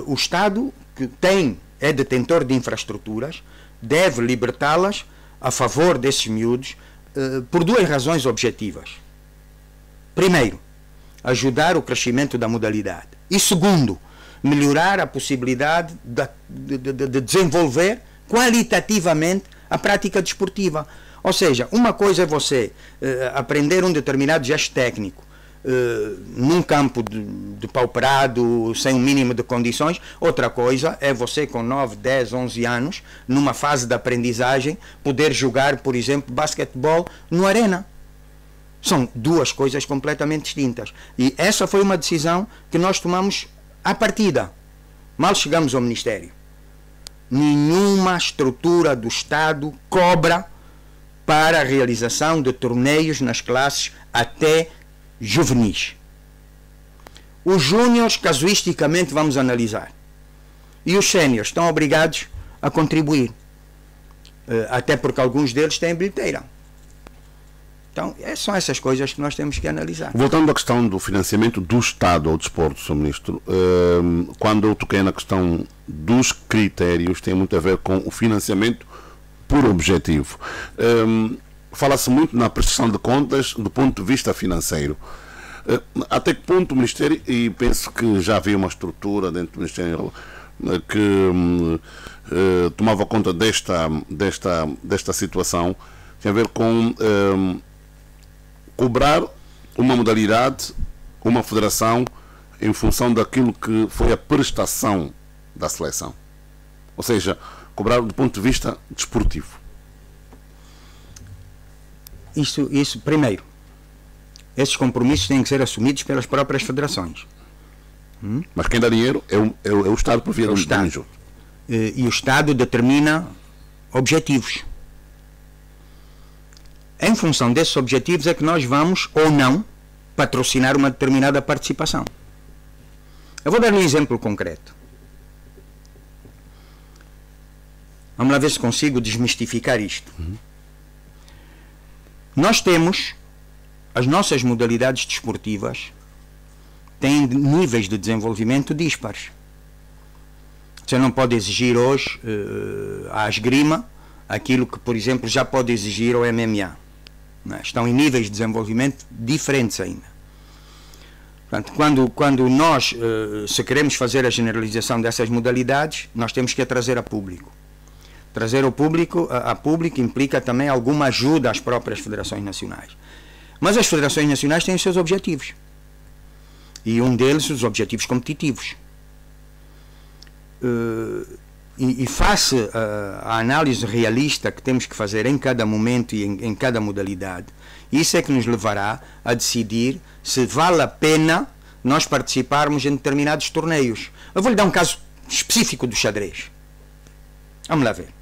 o Estado, que tem, é detentor de infraestruturas, deve libertá-las a favor desses miúdos uh, por duas razões objetivas. Primeiro, ajudar o crescimento da modalidade. E segundo, melhorar a possibilidade de, de, de desenvolver qualitativamente a prática desportiva. Ou seja, uma coisa é você uh, aprender um determinado gesto técnico, Uh, num campo de, de pauperado, sem um mínimo de condições. Outra coisa é você, com 9, 10, 11 anos, numa fase de aprendizagem, poder jogar, por exemplo, basquetebol no arena. São duas coisas completamente distintas. E essa foi uma decisão que nós tomamos à partida. Mal chegamos ao Ministério. Nenhuma estrutura do Estado cobra para a realização de torneios nas classes até juvenis. Os júniores, casuisticamente, vamos analisar. E os séniores estão obrigados a contribuir. Eh, até porque alguns deles têm bilheteira. Então, é, são essas coisas que nós temos que analisar. Voltando à questão do financiamento do Estado ao desporto, Sr. Ministro, eh, quando eu toquei na questão dos critérios, tem muito a ver com o financiamento por objetivo. Fala-se muito na prestação de contas do ponto de vista financeiro. Eh, até que ponto o Ministério, e penso que já havia uma estrutura dentro do Ministério eh, que hum, eh, tomava conta desta, desta, desta situação, tem a ver com hum, cobrar uma modalidade, uma federação, em função daquilo que foi a prestação da seleção. Ou seja, cobrar do ponto de vista desportivo. Isso, isso, primeiro, esses compromissos têm que ser assumidos pelas próprias federações. Hum? Mas quem dá dinheiro é o, é o, é o Estado por via é do Estado. E, e o Estado determina objetivos. Em função desses objetivos é que nós vamos ou não patrocinar uma determinada participação. Eu vou dar um exemplo concreto. Vamos lá ver se consigo desmistificar isto. Uhum. Nós temos as nossas modalidades desportivas têm níveis de desenvolvimento dispares. Você não pode exigir hoje uh, à esgrima aquilo que, por exemplo, já pode exigir ao MMA. É? Estão em níveis de desenvolvimento diferentes ainda. Portanto, quando, quando nós, uh, se queremos fazer a generalização dessas modalidades, nós temos que a trazer a público. Trazer ao público, a, a público implica também alguma ajuda às próprias federações nacionais. Mas as federações nacionais têm os seus objetivos. E um deles, os objetivos competitivos. Uh, e, e face à análise realista que temos que fazer em cada momento e em, em cada modalidade, isso é que nos levará a decidir se vale a pena nós participarmos em determinados torneios. Eu vou lhe dar um caso específico do xadrez. Vamos lá ver.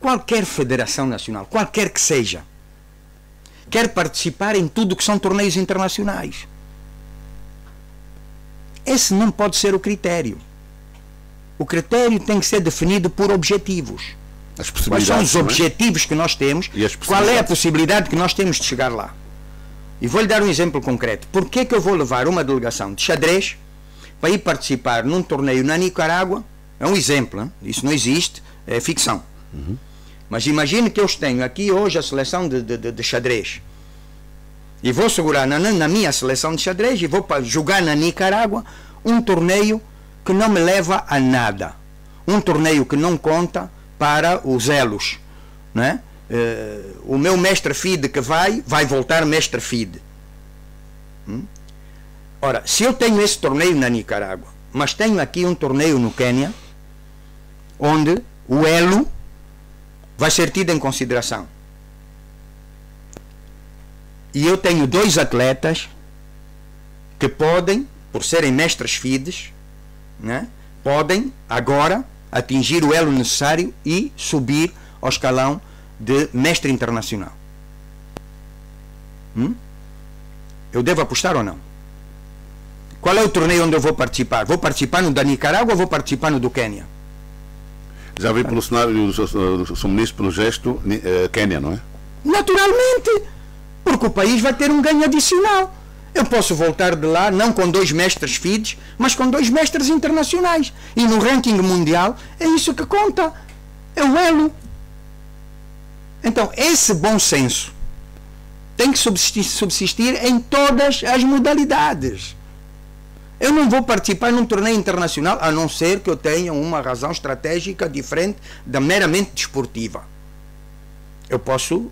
Qualquer federação nacional, qualquer que seja, quer participar em tudo que são torneios internacionais. Esse não pode ser o critério. O critério tem que ser definido por objetivos. Quais são os é? objetivos é? que nós temos? Qual é a possibilidade que nós temos de chegar lá? E vou-lhe dar um exemplo concreto. Por que, que eu vou levar uma delegação de xadrez para ir participar num torneio na Nicarágua? É um exemplo, hein? isso não existe, é ficção. Uhum. Mas imagine que eu tenho aqui hoje a seleção de, de, de xadrez. E vou segurar na, na, minha seleção de xadrez e vou jogar na Nicarágua um torneio que não me leva a nada. Um torneio que não conta para os elos. Né? Uh, o meu mestre FIDE que vai, vai voltar mestre FIDE. Hum? Ora, se eu tenho esse torneio na Nicarágua, mas tenho aqui um torneio no Quênia, onde o elo vai ser tido em consideração. E eu tenho dois atletas que podem, por serem mestres FIDES, né, podem agora atingir o elo necessário e subir ao escalão de mestre internacional. Hum? Eu devo apostar ou não? Qual é o torneio onde eu vou participar? Vou participar no da Nicarágua ou vou participar no do Quênia? Já vi pelo cenário do seu ministro pelo gesto uh, Quênia, não é? Naturalmente, porque o país vai ter um ganho adicional. Eu posso voltar de lá não com dois mestres FIDES, mas com dois mestres internacionais. E no ranking mundial é isso que conta. É o elo. Então, esse bom senso tem que subsistir, subsistir em todas as modalidades. Eu não vou participar num torneio internacional a não ser que eu tenha uma razão estratégica diferente da meramente desportiva. Eu posso,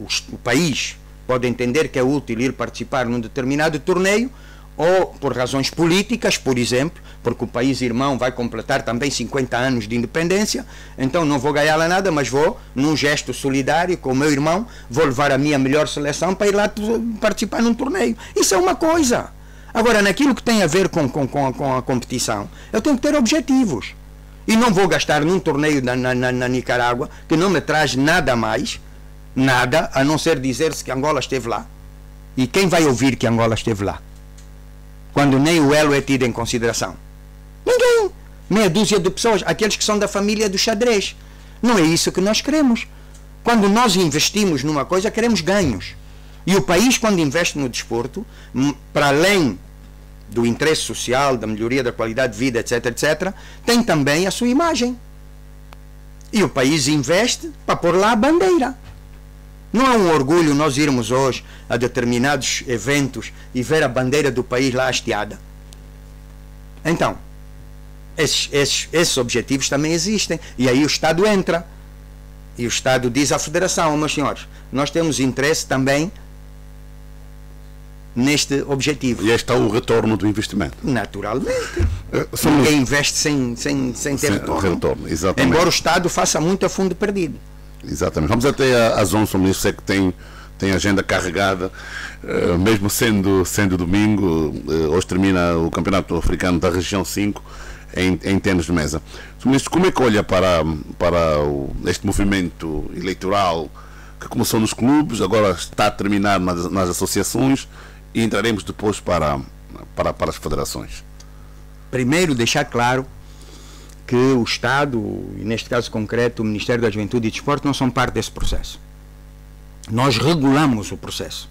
o, país pode entender que é útil ir participar num determinado torneio, ou por razões políticas, por exemplo, porque o país irmão vai completar também 50 anos de independência, então não vou ganhar lá nada, mas vou, num gesto solidário com o meu irmão, vou levar a minha melhor seleção para ir lá participar num torneio. Isso é uma coisa. Agora, naquilo que tem a ver com, com, com, a, com a competição, eu tenho que ter objetivos. E não vou gastar num torneio na, na, na Nicarágua que não me traz nada mais Nada, a não ser dizer-se que Angola esteve lá. E quem vai ouvir que Angola esteve lá? Quando nem o elo é tido em consideração. Ninguém. Meia dúzia de pessoas, aqueles que são da família do xadrez. Não é isso que nós queremos. Quando nós investimos numa coisa, queremos ganhos. E o país, quando investe no desporto, para além do interesse social, da melhoria da qualidade de vida, etc., etc., tem também a sua imagem. E o país investe para pôr lá a bandeira. Não é um orgulho nós irmos hoje a determinados eventos e ver a bandeira do país lá hasteada? Então, esses, esses, esses objetivos também existem. E aí o Estado entra. E o Estado diz à Federação, meus senhores, nós temos interesse também neste objetivo. E este é o retorno do investimento. Naturalmente. Uh, Ninguém investe sem, sem, sem ter sem retorno. retorno Embora o Estado faça muito a fundo perdido. Exatamente. Vamos até a, a Zon Ministro, sei que tem, tem agenda carregada, uh, mesmo sendo, sendo domingo, uh, hoje termina o Campeonato Africano da Região 5 em, em tênis de mesa. Ministro, como é que olha para, para o, este movimento eleitoral que começou nos clubes, agora está a terminar nas, nas associações e entraremos depois para, para, para as federações? Primeiro, deixar claro que o Estado, e neste caso concreto o Ministério da Juventude e Desporto, não são parte desse processo. Nós regulamos o processo.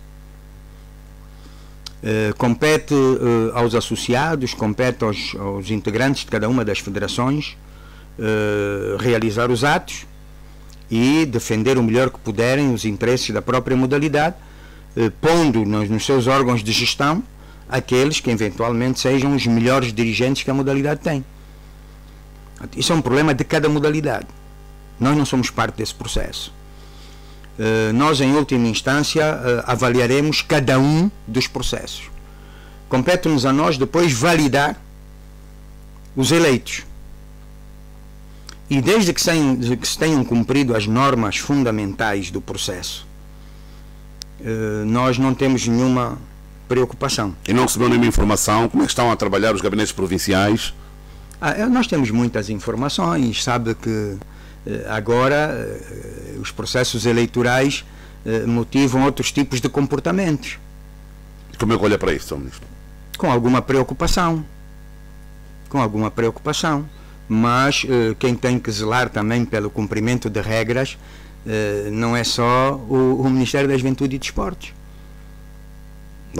Uh, compete uh, aos associados, compete aos, aos, integrantes de cada uma das federações uh, realizar os atos e defender o melhor que puderem os interesses da própria modalidade, pondo nos, nos seus órgãos de gestão aqueles que eventualmente sejam os melhores dirigentes que a modalidade tem. Isso é um problema de cada modalidade. Nós não somos parte desse processo. Uh, nós, em última instância, uh, avaliaremos cada um dos processos. Compete-nos a nós depois validar os eleitos. E desde que se, tenham cumprido as normas fundamentais do processo, nós não temos nenhuma preocupação. E não recebeu nenhuma informação? Como é estão a trabalhar os gabinetes provinciais? Ah, é, nós temos muitas informações, sabe que eh, agora eh, os processos eleitorais eh, motivam outros tipos de comportamentos. Como é que olha para isso, Sr. Ministro? Com alguma preocupação. Com alguma preocupação. Mas quem tem que zelar também pelo cumprimento de regras não é só o, o Ministério da Juventude e Desportos.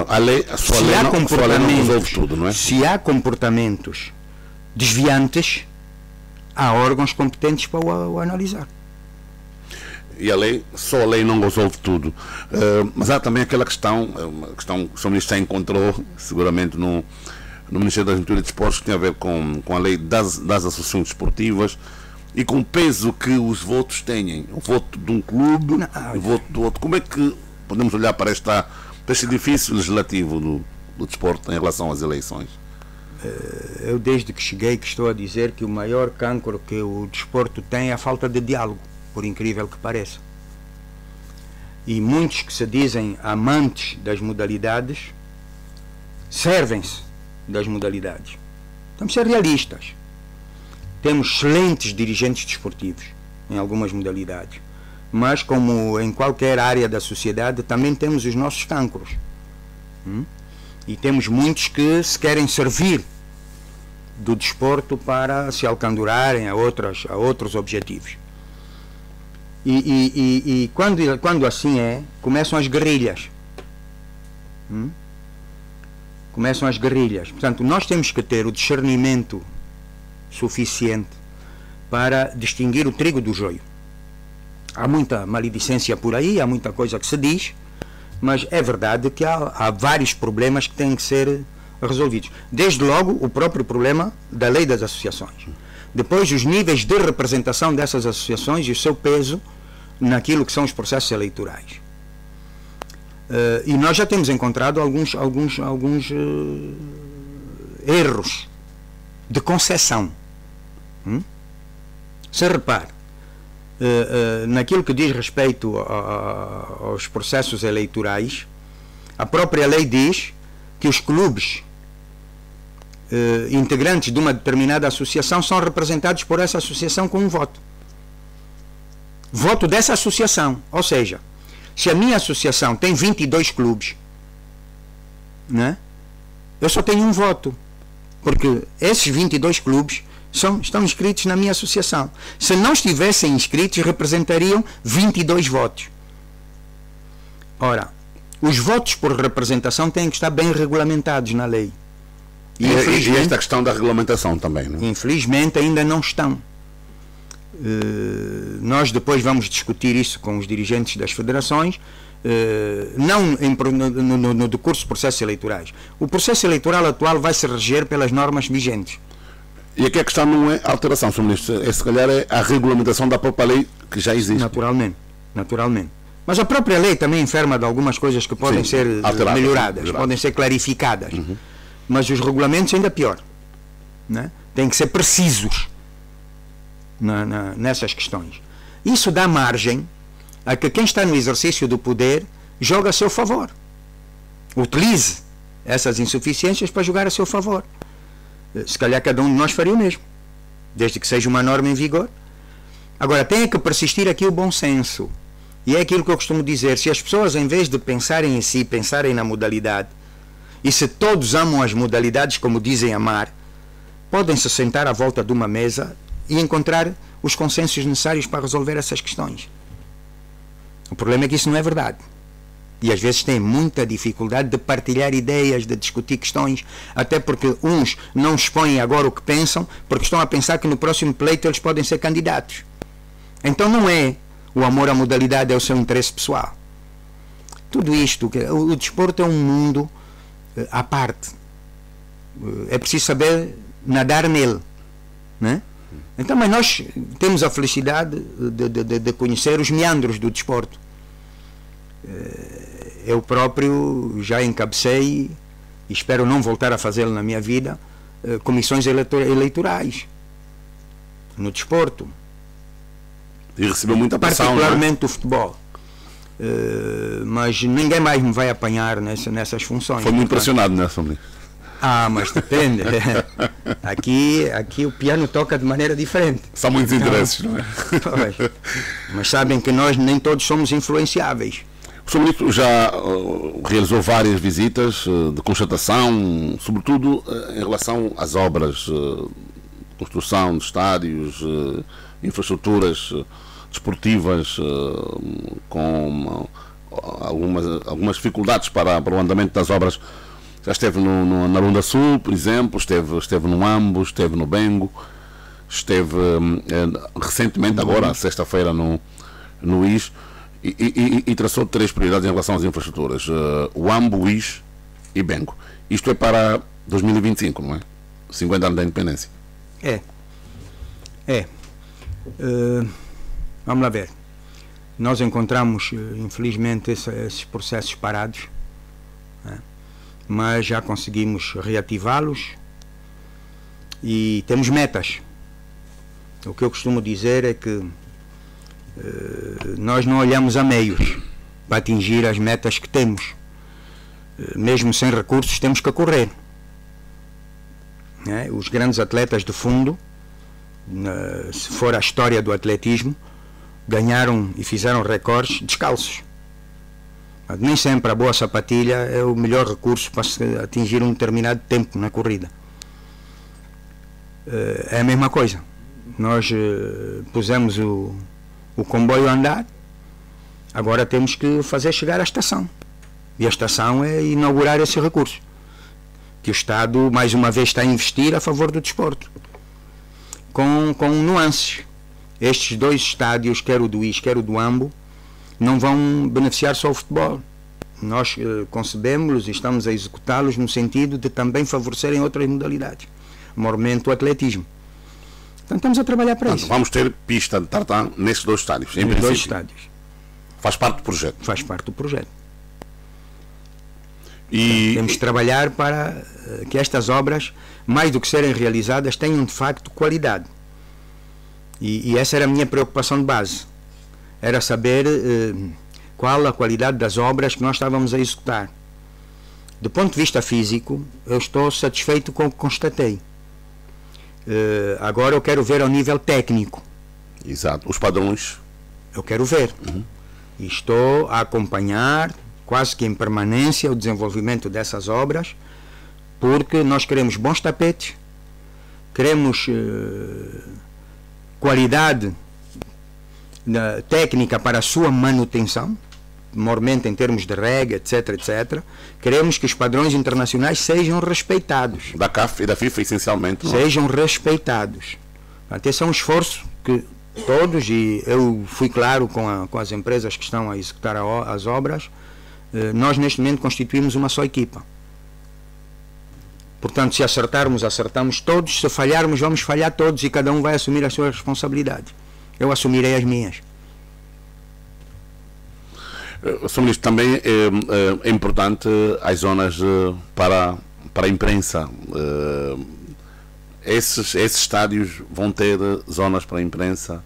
a lei, a sua se lei, há não, comportamentos, não tudo, não é? Se há comportamentos desviantes, há órgãos competentes para o, o analisar. E a lei, só a lei não resolve tudo. Uh, mas há também aquela questão, é uma questão que o Sr. Ministro já encontrou, seguramente, no, no Ministério da Agricultura e Desportos, que tem a ver com, com a lei das, das associações desportivas e com o peso que os votos têm. O voto de um clube, não, o voto do outro. Como é que podemos olhar para, esta, para este edifício legislativo do, do desporto em relação às eleições? Eu, desde que cheguei, que estou a dizer que o maior cancro que o desporto tem é a falta de diálogo, por incrível que pareça. E muitos que se dizem amantes das modalidades servem-se das modalidades. Temos que ser realistas. Temos excelentes dirigentes desportivos em algumas modalidades. Mas, como em qualquer área da sociedade, também temos os nossos cancros. Hum? E temos muitos que se querem servir do desporto para se alcandurarem a, outras, a outros objetivos. E, e, e, e quando, quando assim é, começam as guerrilhas. Hum? Começam as guerrilhas. Portanto, nós temos que ter o discernimento suficiente para distinguir o trigo do joio. Há muita maledicência por aí, há muita coisa que se diz, mas é verdade que há, há vários problemas que têm que ser resolvidos. Desde logo, o próprio problema da lei das associações. Depois, os níveis de representação dessas associações e o seu peso naquilo que são os processos eleitorais. Uh, e nós já temos encontrado alguns, alguns, alguns uh, erros de concessão. Hum? Se repare, uh, naquilo que diz respeito a, a, aos processos eleitorais, a própria lei diz que os clubes integrantes de uma determinada associação são representados por essa associação com um voto. Voto dessa associação. Ou seja, se a minha associação tem 22 clubes, né, eu só tenho um voto. Porque esses 22 clubes são, estão inscritos na minha associação. Se não estivessem inscritos, representariam 22 votos. Ora, os votos por representação têm que estar bem regulamentados na lei. E, e esta questão da regulamentação também, não? É? Infelizmente ainda não estão. Uh, nós depois vamos discutir isso com os dirigentes das federações, não em, no, no, no decurso de processos eleitorais. O processo eleitoral atual vai se reger pelas normas vigentes. E aqui a questão não é alteração, Sr. Ministro, é se calhar é a regulamentação da própria lei que já existe. Naturalmente, naturalmente. Mas a própria lei também enferma de algumas coisas que podem Sim, ser melhoradas, podem ser clarificadas. Uhum. Mas os regulamentos ainda pior. Né? Têm que ser precisos na, na, nessas questões. Isso dá margem a que quem está no exercício do poder joga a seu favor. Utilize essas insuficiências para jogar a seu favor. Se calhar cada um de nós faria o mesmo, desde que seja uma norma em vigor. Agora, tem que persistir aqui o bom senso. E é aquilo que eu costumo dizer: se as pessoas, em vez de pensarem em si, pensarem na modalidade, e se todos amam as modalidades como dizem amar, podem se sentar à volta de uma mesa e encontrar os consensos necessários para resolver essas questões. O problema é que isso não é verdade. E às vezes têm muita dificuldade de partilhar ideias, de discutir questões, até porque uns não expõem agora o que pensam, porque estão a pensar que no próximo pleito eles podem ser candidatos. Então não é o amor à modalidade, é o seu interesse pessoal. Tudo isto, o, o desporto é um mundo uh, à parte. Uh, é preciso saber nadar nele. Né? Então, mas nós temos a felicidade de, de, de conhecer os meandros do desporto. Eh, eu próprio já encabecei, e espero não voltar a fazê-lo na minha vida, eh, comissões eleitorais no desporto. E recebeu muita pressão. Particularmente é? o futebol. Uh, mas ninguém mais me vai apanhar nessa, nessas funções. Foi muito pressionado nessa, né, ah, mas depende. aqui, aqui o piano toca de maneira diferente. São muitos então, interesses, não é? Pois. Mas sabem que nós nem todos somos influenciáveis. O Sr. Ministro já uh, realizou várias visitas uh, de constatação, sobretudo uh, em relação às obras, construção de estádios, infraestruturas desportivas com algumas, algumas dificuldades para, para o andamento das obras já esteve no, no, na Lunda Sul, por exemplo, esteve, esteve no Ambo, esteve no Bengo, esteve eh, recentemente, agora, sexta-feira, no, no IS, e, e, e, traçou três prioridades em relação às infraestruturas: uh, o Ambo, IS e Bengo. Isto é para 2025, não é? 50 anos da independência. É. É. Uh, vamos lá ver. Nós encontramos, infelizmente, esse, esses processos parados. Né? Mas já conseguimos reativá-los e temos metas. O que eu costumo dizer é que eh, nós não olhamos a meios para atingir as metas que temos. Eh, mesmo sem recursos, temos que correr. Né? Os grandes atletas de fundo, se for a história do atletismo, ganharam e fizeram recordes descalços. Nem sempre a boa sapatilha é o melhor recurso para atingir um determinado tempo na corrida. Eh, é a mesma coisa. Nós eh, pusemos o, o comboio a andar, agora temos que fazer chegar à estação. E a estação é inaugurar esse recurso. Que o Estado, mais uma vez, está a investir a favor do desporto. Com, com nuances. Estes dois estádios, quer o do IS, quer o do AMBO, não vão beneficiar só o futebol. Nós eh, concebemos e estamos a executá-los no sentido de também favorecerem outras modalidades, maiormente o atletismo. Então estamos a trabalhar para isso. Vamos ter pista de tartan nesses dois estádios, em Nos dois estádios. Faz parte do projeto. Faz parte do projeto. E Temos de trabalhar para eh, que estas obras, mais do que serem realizadas, tenham de facto qualidade. E, e essa era a minha preocupação de base. Era saber eh, qual a qualidade das obras que nós estávamos a executar. Do ponto de vista físico, eu estou satisfeito com o que constatei. Eh, agora eu quero ver ao nível técnico. Exato. Os padrões. Eu quero ver. E estou a acompanhar, quase que em permanência, o desenvolvimento dessas obras, porque nós queremos bons tapetes, queremos eh, qualidade técnica para a sua manutenção, mormente em termos de rega, etc, etc. Queremos que os padrões internacionais sejam respeitados Da CAF e da FIFA, essencialmente. não é? sejam respeitados. Portanto, esse é um esforço que todos, e eu fui claro com, a- com as empresas que estão a executar a as obras, eh, nós neste momento constituímos uma só equipa. Portanto, se acertarmos, acertamos todos, se falharmos, vamos falhar todos e cada um vai assumir as suas responsabilidades. Eu assumirei as minhas. Eh, Sr. Ministro, também é, é, importante as zonas para, para a imprensa. Esses, esses estádios vão ter zonas para a imprensa.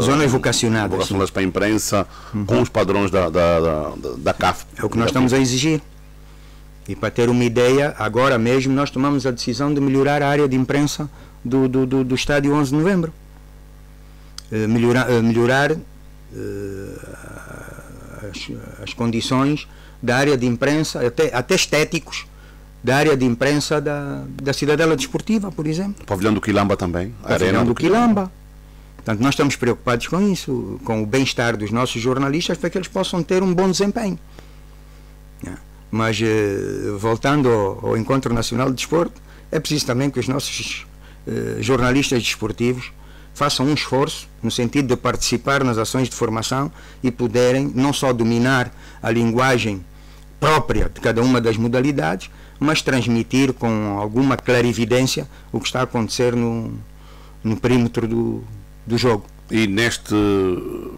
Zonas vocacionadas. vocacionadas para a imprensa, com os padrões da, da, da, da CAF. É o que nós estamos a exigir. E para ter uma ideia, agora mesmo nós tomamos a decisão de melhorar a área de imprensa do, do, do, do estádio 11 de novembro. Eh, melhorar eh, melhorar eh, as, as condições da área de imprensa, até, até estéticos, da área de imprensa da, da Cidadela Desportiva, por exemplo. Pavilhão do Quilamba também. A Arena do Quilamba. Portanto, nós estamos preocupados com isso, com o bem-estar dos nossos jornalistas, para que eles possam ter um bom desempenho. Né? Mas, voltando ao, ao Encontro Nacional de Desporto, é preciso também que os nossos eh, jornalistas desportivos façam um esforço no sentido de participar nas ações de formação e poderem não só dominar a linguagem própria de cada uma das modalidades, mas transmitir com alguma clarividência o que está a acontecer no, no perímetro do, do jogo. E neste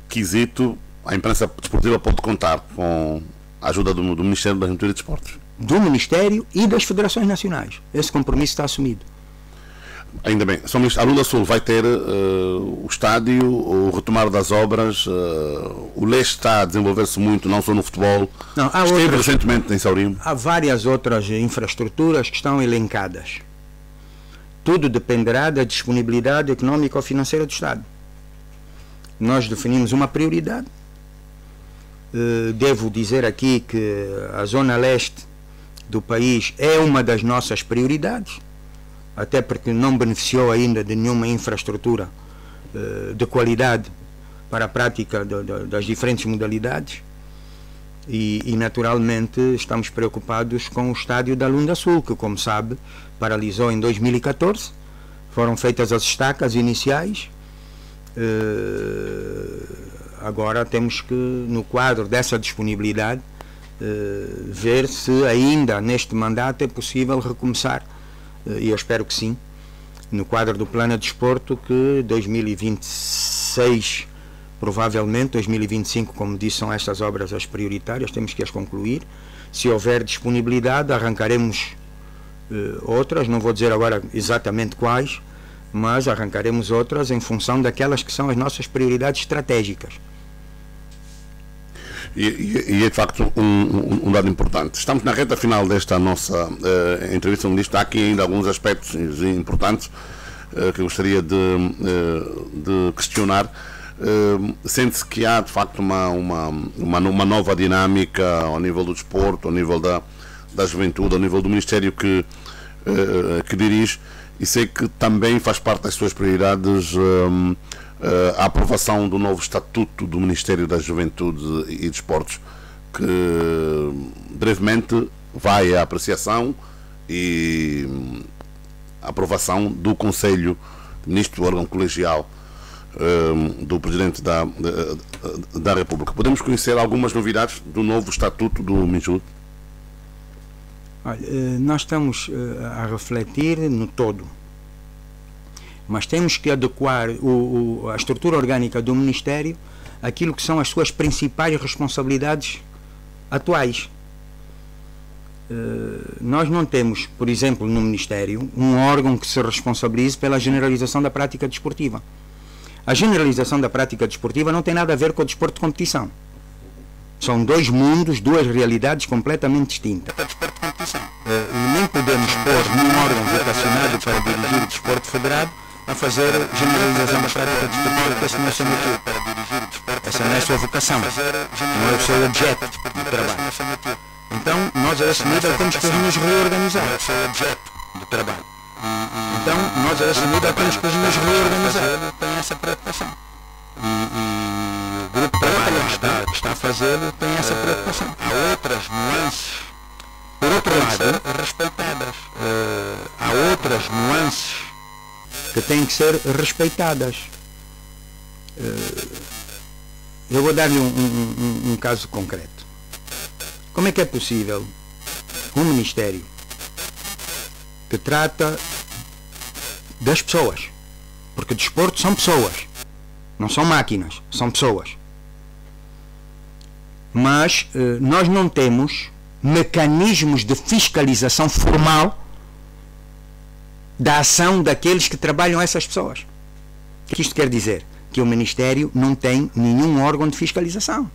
quesito, a imprensa desportiva pode contar com a ajuda do, do Ministério da Juventude e Desportos. Do Ministério e das Federações Nacionais. Esse compromisso está assumido. Ainda bem. Sr. Ministro, a Lula Sul vai ter eh, o estádio, o retomar das obras. eh, o leste está a desenvolver-se muito, não só no futebol. Não, há Esteve outras- recentemente em Saurimo. Há várias outras infraestruturas que estão elencadas. Tudo dependerá da disponibilidade económica ou financeira do Estado. Nós definimos uma prioridade. Eh, Devo dizer aqui que a zona leste do país é uma das nossas prioridades, até porque não beneficiou ainda de nenhuma infraestrutura eh, de qualidade para a prática do- do- das diferentes modalidades. E, e, naturalmente estamos preocupados com o estádio da Lunda Sul, que como sabe paralisou em 2014. Foram feitas as estacas iniciais. Eh, agora temos que, no quadro dessa disponibilidade, eh, ver se ainda neste mandato é possível recomeçar, e eu espero que sim, no quadro do plano de desporto, que 2026 Provavelmente 2025, como disse, são estas obras as prioritárias, temos que as concluir. Se houver disponibilidade, arrancaremos uh, outras, não vou dizer agora exatamente quais, mas arrancaremos outras em função daquelas que são as nossas prioridades estratégicas. E, e, é de facto um, um, dado importante. Estamos na reta final desta nossa uh, entrevista, ministro. Há aqui ainda alguns aspectos importantes uh, que eu gostaria de, uh, de questionar. Sente-se que há de facto uma, uma, uma, uma, nova dinâmica ao nível do desporto, ao nível da, da juventude, ao nível do Ministério que, que dirige e sei que também faz parte das suas prioridades a aprovação do novo Estatuto do Ministério da Juventude e Desportos, que brevemente vai à apreciação e aprovação do Conselho de Ministros do órgão colegial uh, do Presidente da, da, da, República. Podemos conhecer algumas novidades do novo Estatuto do Minjud? Olha, eh, nós estamos a refletir no todo mas temos que adequar o, o, a estrutura orgânica do Ministério àquilo que são as suas principais responsabilidades atuais. Uh, nós não temos, por exemplo, no Ministério, um órgão que se responsabilize pela generalização da prática desportiva. A generalização da prática desportiva não tem nada a ver com o desporto de competição. São dois mundos, duas realidades completamente distintas. Uh, nem podemos pôr num órgão vocacionado para dirigir o desporto federado a fazer generalização da prática desportiva, porque esse não é seu motivo. Essa não é a sua vocação, não é o seu objeto de trabalho. Então, nós a esse nível temos que nos reorganizar. de trabalho. Então, nós a esse nível temos que nos reorganizar. Tem essa preocupação. E, o grupo de trabalho está, está a fazer tem essa preocupação. Há outras nuances, por outro lado, respeitadas. Uh, há outras nuances que têm que ser respeitadas. Eh, eu vou dar-lhe um, um, um, caso concreto. Como é que é possível um ministério que trata das pessoas, porque desporto são pessoas, não são máquinas, são pessoas. Mas eh, nós não temos mecanismos de fiscalização formal da ação daqueles que trabalham essas pessoas. O que isto quer dizer? Que o Ministério não tem nenhum órgão de fiscalização.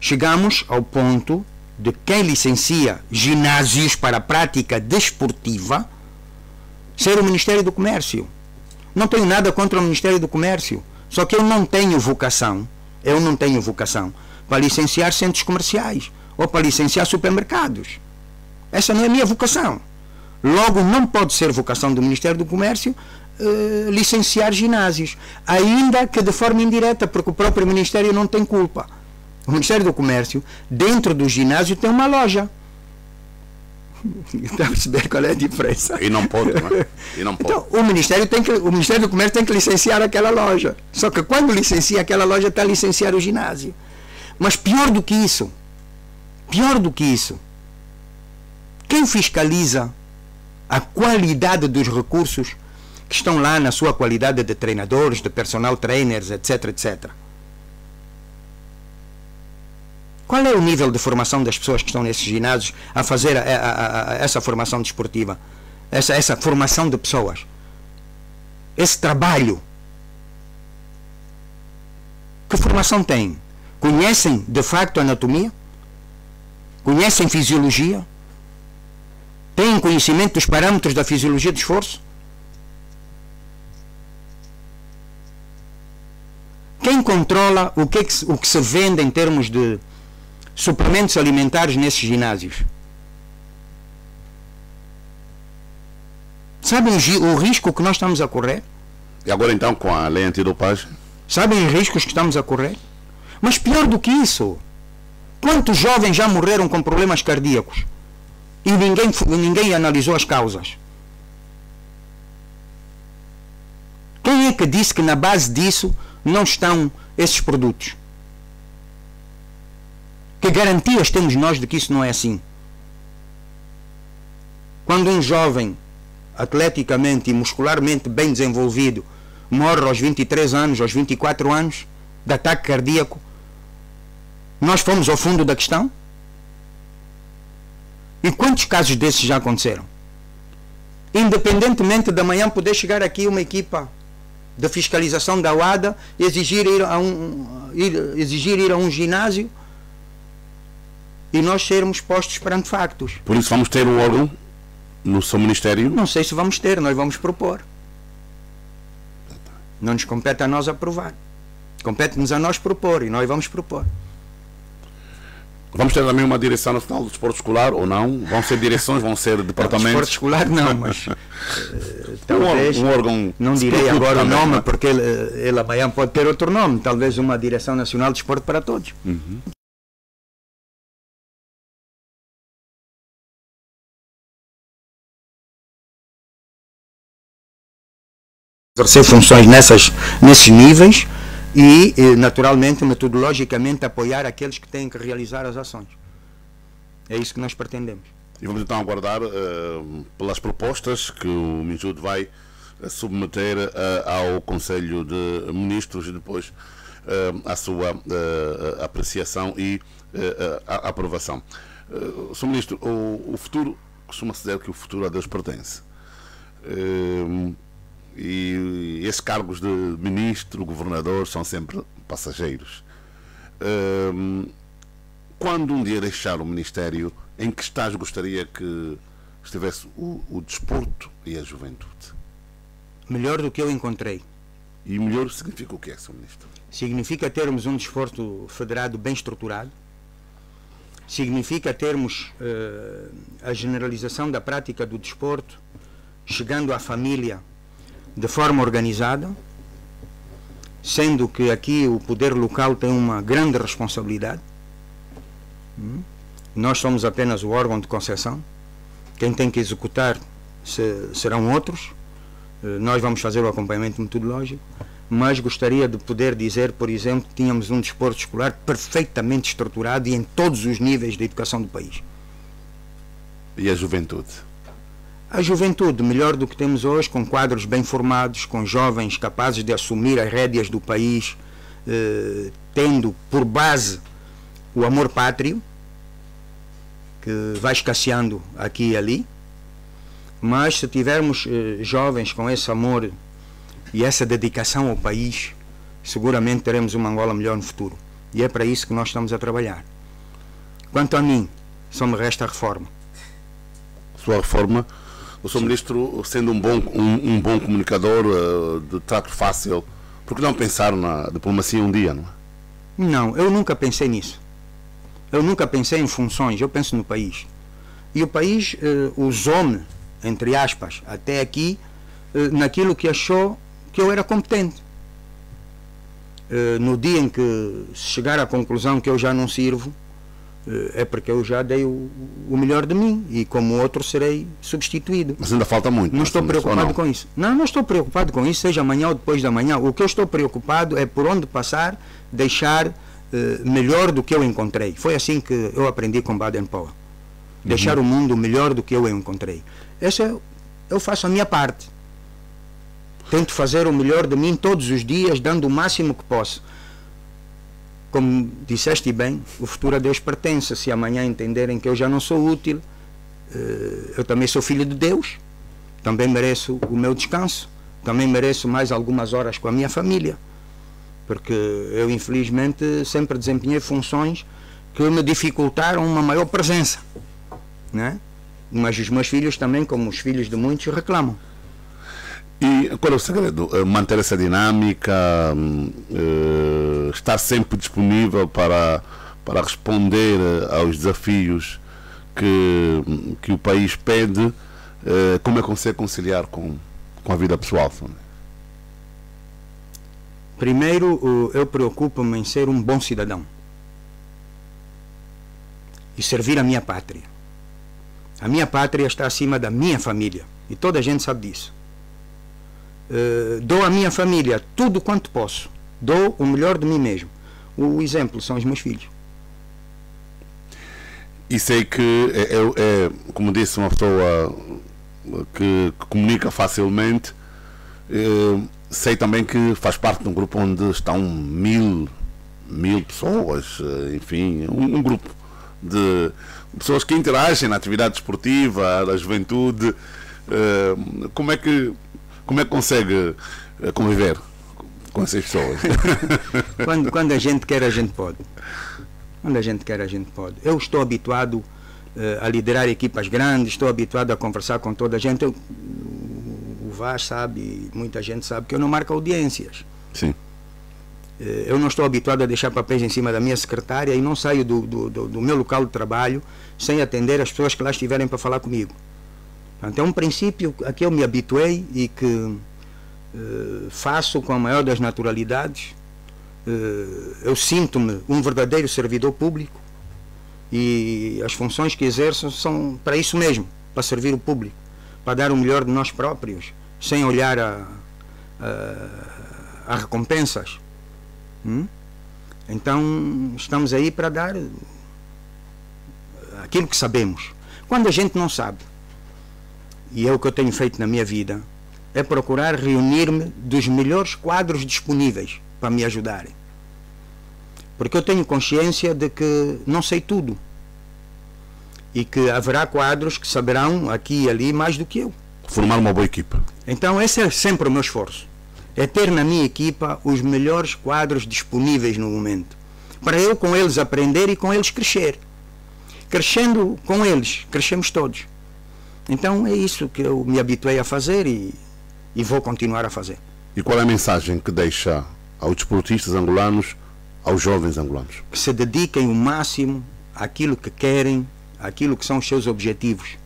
Chegamos ao ponto de quem licencia ginásios para prática desportiva ser o Ministério do Comércio. Não tenho nada contra o Ministério do Comércio, só que eu não tenho vocação, eu não tenho vocação para licenciar centros comerciais ou para licenciar supermercados. Essa não é a minha vocação. Logo, não pode ser vocação do Ministério do Comércio uh, licenciar ginásios, ainda que de forma indireta, porque o próprio Ministério não tem culpa. O Ministério do Comércio, dentro do ginásio, tem uma loja. Está a perceber qual é a diferença? E não pode, não é? E não pode. Então, o Ministério, tem que, o Ministério do Comércio tem que licenciar aquela loja. Só que quando licencia aquela loja, está a licenciar o ginásio. Mas pior do que isso, pior do que isso, quem fiscaliza a qualidade dos recursos que estão lá na sua qualidade de treinadores, de personal trainers, etc, etc. Qual é o nível de formação das pessoas que estão nesses ginásios a fazer a, a, a, essa formação desportiva? Essa, essa formação de pessoas? Esse trabalho? Que formação têm? Conhecem de facto anatomia? Conhecem fisiologia? Têm conhecimento dos parâmetros da fisiologia do esforço? Quem controla o que, é que, o que se vende em termos de suplementos alimentares nesses ginásios? Sabem o risco que nós estamos a correr? E agora então com a lei antidopagem? Sabem os riscos que estamos a correr? Mas pior do que isso, quantos jovens já morreram com problemas cardíacos? E ninguém, ninguém analisou as causas. Quem é que disse que na base disso não estão esses produtos? Que garantias temos nós de que isso não é assim? Quando um jovem, atleticamente e muscularmente bem desenvolvido, morre aos 23 anos, aos 24 anos, de ataque cardíaco. Nós fomos ao fundo da questão? E quantos casos desses já aconteceram? Independentemente da manhã poder chegar aqui uma equipa de fiscalização da UADA e exigir ir a um, ir, exigir ir a um ginásio e nós sermos postos perante factos. Por isso vamos ter o órgão no seu Ministério? Não sei se vamos ter, nós vamos propor. Não nos compete a nós aprovar. Compete-nos a nós propor e nós vamos propor. Vamos ter também uma direção nacional do desporto escolar ou não? Vão ser direções, vão ser departamentos? Desporto escolar não, mas uh, talvez, um, órgão não direi agora o nome, é? porque ele, ele amanhã pode ter outro nome, talvez uma direção nacional de desporto para todos. Uhum. exercer funções nessas, nesses níveis e, eh, naturalmente, metodologicamente, apoiar aqueles que têm que realizar as ações. É isso que nós pretendemos. E vamos então aguardar uh, pelas propostas que o Minjudo vai uh, submeter uh, ao Conselho de Ministros e depois à sua apreciação e aprovação. Uh, Sr. Ministro, o, o futuro, costuma-se dizer que o futuro a Deus pertence. E esses cargos de ministro, governador, são sempre passageiros. quando um dia deixar o Ministério, em que estágio gostaria que estivesse o, o desporto e a juventude? Melhor do que eu encontrei. E melhor significa o que é, Sr. Ministro? Significa termos um desporto federado bem estruturado, significa termos uh, a generalização da prática do desporto, chegando à família de forma organizada, sendo que aqui o poder local tem uma grande responsabilidade. Hum? Nós somos apenas o órgão de concessão. Quem tem que executar serão outros. Eh, nós vamos fazer o acompanhamento metodológico. Mas gostaria de poder dizer, por exemplo, que tínhamos um desporto escolar perfeitamente estruturado e em todos os níveis da educação do país. E a juventude? A juventude, melhor do que temos hoje, com quadros bem formados, com jovens capazes de assumir as rédeas do país, eh, tendo por base o amor pátrio, que vai escasseando aqui e ali. Mas se tivermos eh, jovens com esse amor e essa dedicação ao país, seguramente teremos uma Angola melhor no futuro. E é para isso que nós estamos a trabalhar. Quanto a mim, só me resta a reforma. Sua reforma o Sr. Ministro, sendo um bom, um, um bom comunicador uh, de trato fácil, por que não pensar na diplomacia um dia, não é? Não, eu nunca pensei nisso. Eu nunca pensei em funções, eu penso no país. E o país uh, usou-me, entre aspas, até aqui, uh, naquilo que achou que eu era competente. Uh, no dia em que chegar à conclusão que eu já não sirvo, é porque eu já dei o, o, melhor de mim e como outro serei substituído. Mas ainda falta muito. Não estou preocupado não? com isso. Não, não estou preocupado com isso, seja amanhã ou depois da manhã. O que eu estou preocupado é por onde passar, deixar uh, melhor do que eu encontrei. Foi assim que eu aprendi com Baden Powell. Deixar uhum. o mundo melhor do que eu encontrei. Essa eu faço a minha parte. Tento fazer o melhor de mim todos os dias, dando o máximo que posso como disseste bem, o futuro a Deus pertence. Se amanhã entenderem que eu já não sou útil, eh, eu também sou filho de Deus, também mereço o meu descanso, também mereço mais algumas horas com a minha família, porque eu infelizmente sempre desempenhei funções que me dificultaram uma maior presença, né? Mas os meus filhos também, como os filhos de muitos, reclamam. E qual é o segredo? Eh, manter essa dinâmica, uh, estar sempre disponível para, para responder eh, aos desafios que, que o país pede. Como é que consegue conciliar com, com a vida pessoal? Primeiro, eu preocupo-me em ser um bom cidadão e servir a minha pátria. A minha pátria está acima da minha família e toda a gente sabe disso. Uh, dou à minha família tudo quanto posso. Dou o melhor de mim mesmo. O exemplo são os meus filhos. E sei que é, é, é como disse, uma pessoa que, que comunica facilmente. É, sei também que faz parte de um grupo onde estão mil, mil pessoas, eh, enfim, um, um grupo de pessoas que interagem na atividade esportiva, da juventude. Como é que como é que consegue eh, conviver com essas pessoas? quando, quando a gente quer, a gente pode. Quando a gente quer, a gente pode. Eu estou habituado uh, a liderar equipas grandes, estou habituado a conversar com toda a gente. Eu, o Vaz sabe, muita gente sabe que eu não marco audiências. Sim. Eh, eu não estou habituado a deixar papéis em cima da minha secretária e não saio do, do, do, do meu local de trabalho sem atender as pessoas que lá estiverem para falar comigo. Portanto, é um princípio a que eu me habituei e que uh, faço com a maior das naturalidades. Uh, eu sinto-me um verdadeiro servidor público e as funções que exerço são para isso mesmo, para servir o público, para dar o melhor de nós próprios, sem olhar a, a, a recompensas. Hum? Então, estamos aí para dar aquilo que sabemos. Quando a gente não sabe, e é o que eu tenho feito na minha vida, é procurar reunir-me dos melhores quadros disponíveis para me ajudarem. Porque eu tenho consciência de que não sei tudo. E que haverá quadros que saberão aqui e ali mais do que eu. Formar uma boa equipa. Então, esse é sempre o meu esforço. É ter na minha equipa os melhores quadros disponíveis no momento. Para eu com eles aprender e com eles crescer. Crescendo com eles, crescemos todos. Então é isso que eu me habituei a fazer e, e vou continuar a fazer. E qual é a mensagem que deixa aos desportistas angolanos, aos jovens angolanos? Que se dediquem o máximo àquilo que querem, àquilo que são os seus objetivos,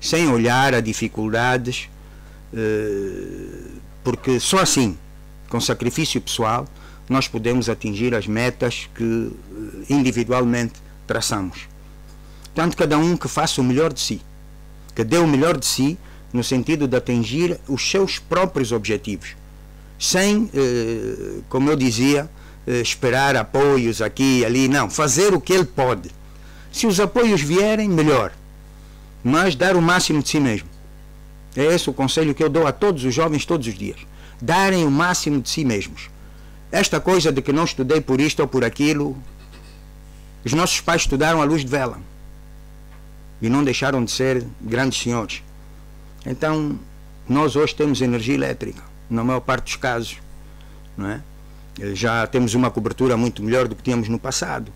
sem olhar a dificuldades, eh, porque só assim, com sacrifício pessoal, nós podemos atingir as metas que eh, individualmente traçamos. Portanto, cada um que faça o melhor de si que dê o melhor de si no sentido de atingir os seus próprios objetivos, sem, eh, como eu dizia, eh, esperar apoios aqui e ali, não, fazer o que ele pode. Se os apoios vierem, melhor, mas dar o máximo de si mesmo. É esse o conselho que eu dou a todos os jovens todos os dias. Darem o máximo de si mesmos. Esta coisa de que não estudei por isto ou por aquilo, os nossos pais estudaram à luz de vela e não deixaram de ser grandes senhores. Então, nós hoje temos energia elétrica, na maior parte dos casos. Não é? Já temos uma cobertura muito melhor do que tínhamos no passado.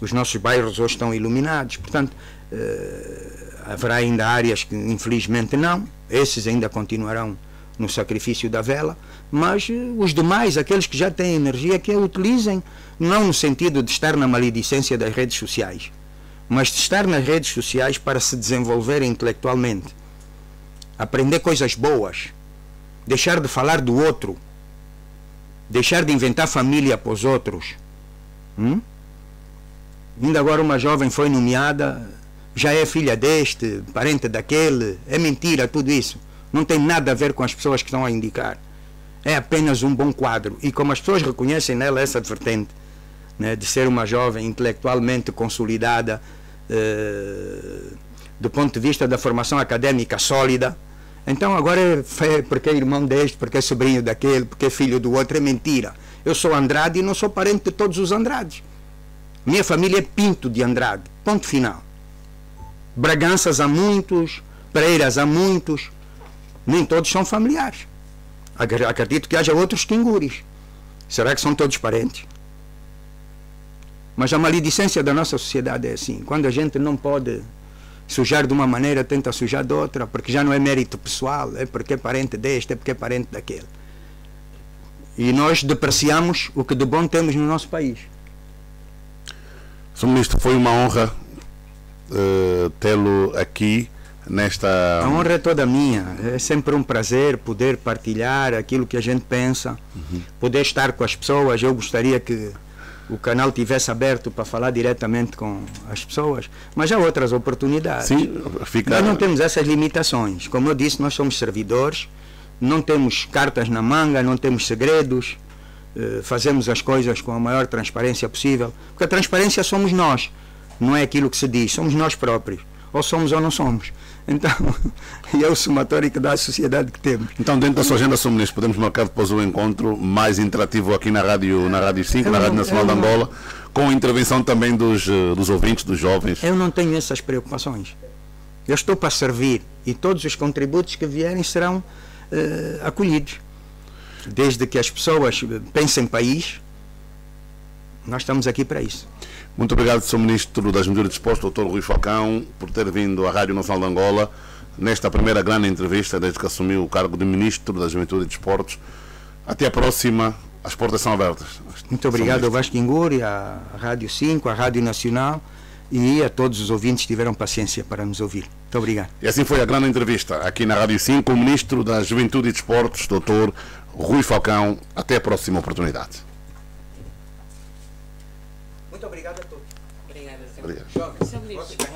Os nossos bairros hoje estão iluminados. Portanto, eh, haverá ainda áreas que infelizmente não. Esses ainda continuarão no sacrifício da vela. Mas eh, os demais, aqueles que já têm energia, que a utilizem, não no sentido de estar na maledicência das redes sociais mas de estar nas redes sociais para se desenvolver intelectualmente, aprender coisas boas, deixar de falar do outro, deixar de inventar família para os outros. Hum? Ainda agora uma jovem foi nomeada, já é filha deste, parente daquele. É mentira tudo isso. Não tem nada a ver com as pessoas que estão a indicar. É apenas um bom quadro. E como as pessoas reconhecem nela essa vertente, né, de ser uma jovem intelectualmente consolidada, do ponto de vista da formação académica sólida. Então agora é porque é irmão deste, porque é sobrinho daquele, porque é filho do outro, é mentira. Eu sou Andrade e não sou parente de todos os Andrades. Minha família é Pinto de Andrade, ponto final. Braganças há muitos, Pereiras há muitos, nem todos são familiares. Acredito que haja outros quingures. Será que são todos parentes? Mas a maledicência da nossa sociedade é assim. Quando a gente não pode sujar de uma maneira, tenta sujar de outra, porque já não é mérito pessoal, é porque é parente deste, é porque é parente daquele. E nós depreciamos o que de bom temos no nosso país. Sr. Ministro, foi uma honra uh, tê-lo aqui nesta. A honra é toda minha. É sempre um prazer poder partilhar aquilo que a gente pensa, uhum. poder estar com as pessoas. Eu gostaria que o canal tivesse aberto para falar diretamente com as pessoas, mas há outras oportunidades. Sim, fica... Nós não temos essas limitações. Como eu disse, nós somos servidores, não temos cartas na manga, não temos segredos, eh, fazemos as coisas com a maior transparência possível, porque a transparência somos nós, não é aquilo que se diz, somos nós próprios. ou somos ou não somos. Então, é o somatório que dá a sociedade que temos. Então, dentro da sua agenda, Sr. Ministro, podemos marcar depois o um encontro mais interativo aqui na Rádio, na Rádio 5, eu na Rádio não, Nacional de Angola, com a intervenção também dos, eh, dos ouvintes, dos jovens. Eu não tenho essas preocupações. Eu estou para servir e todos os contributos que vierem serão uh, acolhidos. Desde que as pessoas pensem país, nós estamos aqui para isso. Muito obrigado, Sr. Ministro das Medidas Desporto, Dr. Rui Falcão, por ter vindo à Rádio Nacional de Angola nesta primeira grande entrevista desde que assumiu o cargo de Ministro da Juventude e Desportos. Até a próxima, as portas são abertas. Muito obrigado ao Vasco Inguri, à Rádio 5, à Rádio Nacional e a todos os ouvintes que tiveram paciência para nos ouvir. Muito obrigado. E assim foi a grande entrevista aqui na Rádio 5 com o Ministro da Juventude e Desportos, Dr. Rui Falcão. Até a próxima oportunidade. Obrigado. A